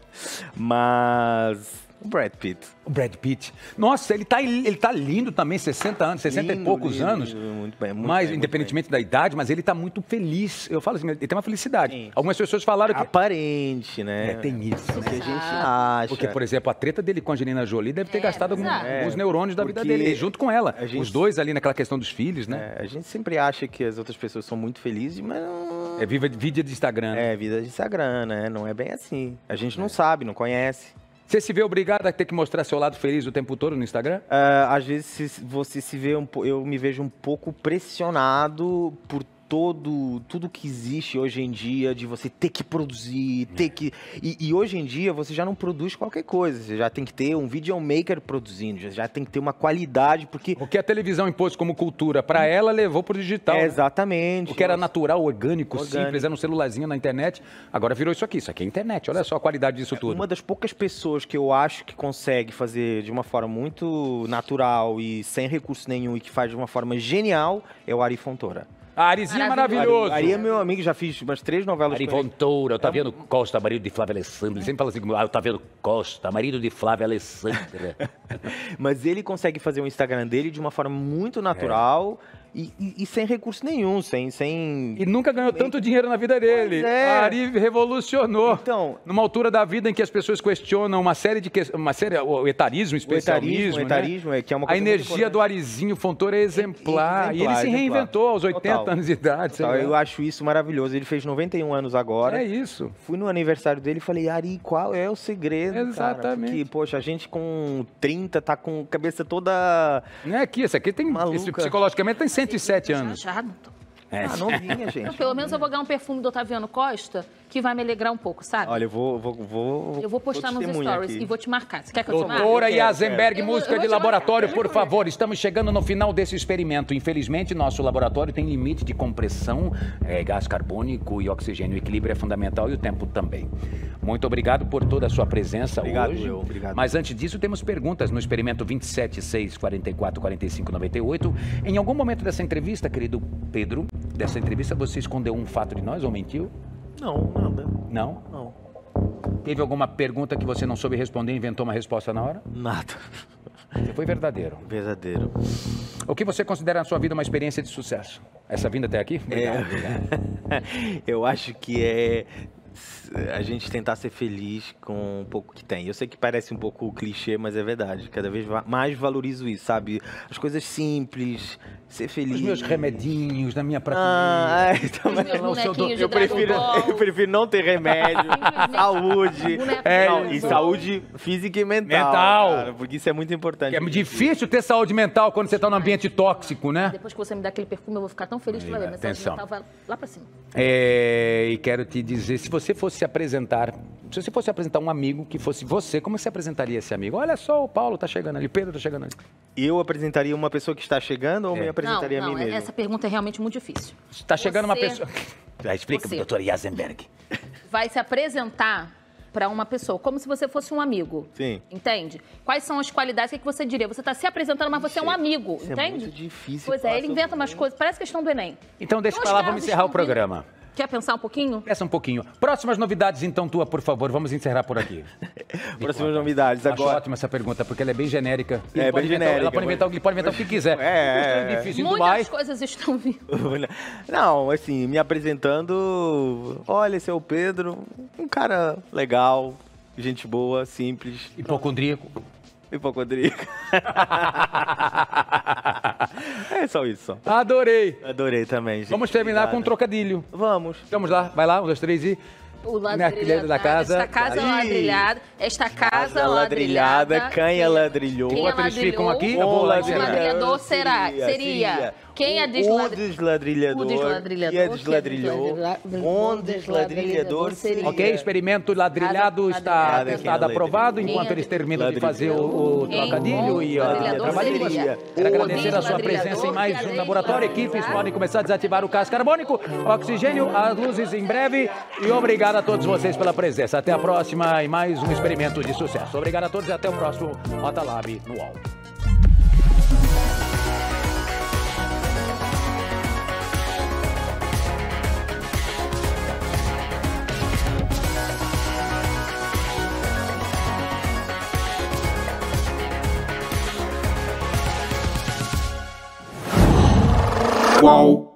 Mas o Brad Pitt. O Brad Pitt. Nossa, ele tá, ele tá lindo também, 60 anos, 60 e Lindo, poucos lindo, anos. lindo, muito bem, muito mas, bem, muito independentemente da idade, mas ele tá muito feliz. Eu falo assim, ele tem uma felicidade. Sim. Algumas pessoas falaram que. Aparente, né? É, tem isso, O que a né? gente acha. Porque, por exemplo, a treta dele com a Angelina Jolie deve ter É, gastado alguns É, neurônios da vida dele, junto com ela. gente- Os dois ali naquela questão dos filhos, né? É, a gente sempre acha que as outras pessoas são muito felizes, mas não... É, viva vídeo de Instagram. né? É, vida de Instagram, né? Não é bem assim. A gente não sabe, não conhece. Você se vê obrigado a ter que mostrar seu lado feliz o tempo todo no Instagram? Ah, às vezes você se vê um eu me vejo um pouco pressionado por todo tudo que existe hoje em dia de você ter que produzir, ter que e, e hoje em dia você já não produz qualquer coisa, você já tem que ter um videomaker produzindo, já, já tem que ter uma qualidade porque O que a televisão impôs como cultura para ela levou pro digital. é né? exatamente O que era natural, orgânico, Orgânico. simples, era um celularzinho na internet, agora virou isso aqui. Isso aqui é internet. Olha só a qualidade disso tudo. Uma das poucas pessoas que eu acho que consegue fazer de uma forma muito natural e sem recurso nenhum e que faz de uma forma genial é o Ari Fontoura. A Arizinha é maravilhoso. Ari é meu amigo, já fiz umas três novelas Ari ele. Fontoura, tá vendo Costa, marido de Flávia Alessandra. Ele sempre fala assim, comigo, ah, tá vendo Costa, marido de Flávia Alessandra. Mas ele consegue fazer o Instagram dele de uma forma muito natural E, e- e sem recurso nenhum, sem. sem... E nunca ganhou tanto dinheiro na vida dele. Pois é. Ari revolucionou. Então- numa altura da vida em que as pessoas questionam uma série de que... uma série o etarismo, O especialismo, etarismo, o né? etarismo é que é uma A coisa muito energia do. Arizinho Fontoura é exemplar. e ele exemplar, se exemplar. reinventou aos 80 Total. anos de idade. lá. eu acho isso maravilhoso. Ele fez 91 anos agora. É isso. Fui no aniversário dele e falei, Ari, qual é o segredo? cara? Exatamente. Porque, poxa, a gente com 30 tá com a cabeça toda. Não é aqui, esse aqui tem. Maluca. Esse psicologicamente tem 107 anos. Já, já, não tô. É. Ah, novinha, gente. Pelo menos eu vou ganhar um perfume do Otaviano Costa que vai me alegrar um pouco, sabe? Olha, eu vou. vou, vou eu vou postar nos stories aqui. e vou te marcar. Você quer que eu te marque? Doutora Yazenberg, música Eu- eu de laboratório, por favor. Estamos chegando no final desse experimento. Infelizmente, nosso laboratório tem limite de compressão, é, gás carbônico e oxigênio. O equilíbrio é fundamental e o tempo também. Muito obrigado por toda a sua presença Obrigado, hoje. eu, obrigado. Mas antes disso, temos perguntas no experimento 27, 6, 44, 45, 98. Em algum momento dessa entrevista, querido Pedro, dessa entrevista, você escondeu um fato de nós ou mentiu? Não, nada. Não? Não. Teve alguma pergunta que você não soube responder e inventou uma resposta na hora? Nada. Você foi verdadeiro. Verdadeiro. O que você considera na sua vida uma experiência de sucesso? Essa vinda até aqui? Obrigado, obrigado. eu acho que é a gente tentar ser feliz com o pouco que tem. Eu sei que parece um pouco clichê, mas é verdade. Cada vez mais valorizo isso, sabe? As coisas simples, ser feliz. Os meus remedinhos na minha prateleira. Ah, é, também. Os meus de Eu prefiro, eu prefiro não ter remédio, saúde. É, não, e saúde física e mental. Mental. cara, porque isso é muito importante. É difícil ter saúde mental quando você está num ambiente tóxico, né? Depois que você me dá aquele perfume, eu vou ficar tão feliz que vai ver. Minha saúde atenção. mental vai lá pra cima. É, e quero te dizer, se você fosse se apresentar, se você fosse apresentar um amigo que fosse você, como você apresentaria esse amigo? Olha só, o Paulo tá chegando ali, Pedro tá chegando ali. Eu apresentaria uma pessoa que está chegando ou É. me apresentaria não, a não, mim mesmo? essa pergunta é realmente muito difícil. Tá chegando uma Você- pessoa. Já explica, Você. doutora Yazenberg. Vai se apresentar pra uma pessoa, como se você fosse um amigo. Sim. Entende? Quais são as qualidades? O que, que você diria? Você tá se apresentando, mas você é um amigo, Isso é entende? muito difícil Pois falar é, ele inventa umas coisas. Parece questão do Enem. Então deixa pra lá, caras vamos encerrar o programa. Quer pensar um pouquinho? Peça um pouquinho. Próximas novidades, então, tua, por favor. Vamos encerrar por aqui. Próximas novidades Acho agora. ótima essa pergunta, porque ela é bem genérica. É, bem genérica, Ela pode inventar, ele pode inventar o que quiser. É, é, é. difícil Muitas Dubai. coisas estão vindo. Não, assim, me apresentando. Olha, esse é o Pedro, um cara legal, gente boa, simples, Hipocondríaco. Hipocondríaco. é só isso. só. Adorei. Adorei também, gente. Vamos terminar com um Obrigado. trocadilho. Vamos. Vamos lá, vai lá, um, dois, três e. O Artilheiro da casa. Esta casa Ih. ladrilhada. Esta casa, Casa ladrilhada, canha ladrilhou. Quem Enquanto eles ficam aqui, eu ladrilhou, vou lá o ladrilhador será, seria. Quem é o, o desladrilhador? desladrilhador. O desladrilhador, é desladrilhou. quem é desladrilhador? Desladrilhador seria. Ok, experimento ladrilhado está testado, quem é aprovado. Enquanto Quem é eles terminam de fazer o, Quem trocadilho e a seria? quero agradecer a sua desladrilhador presença em mais um laboratório. Equipes podem começar a desativar o gás carbônico, oxigênio, as luzes em breve. E obrigado a todos vocês pela presença. Até a próxima e mais um experimento de sucesso. Obrigado a todos e até o próximo Rota Lab no UOL. Whoa.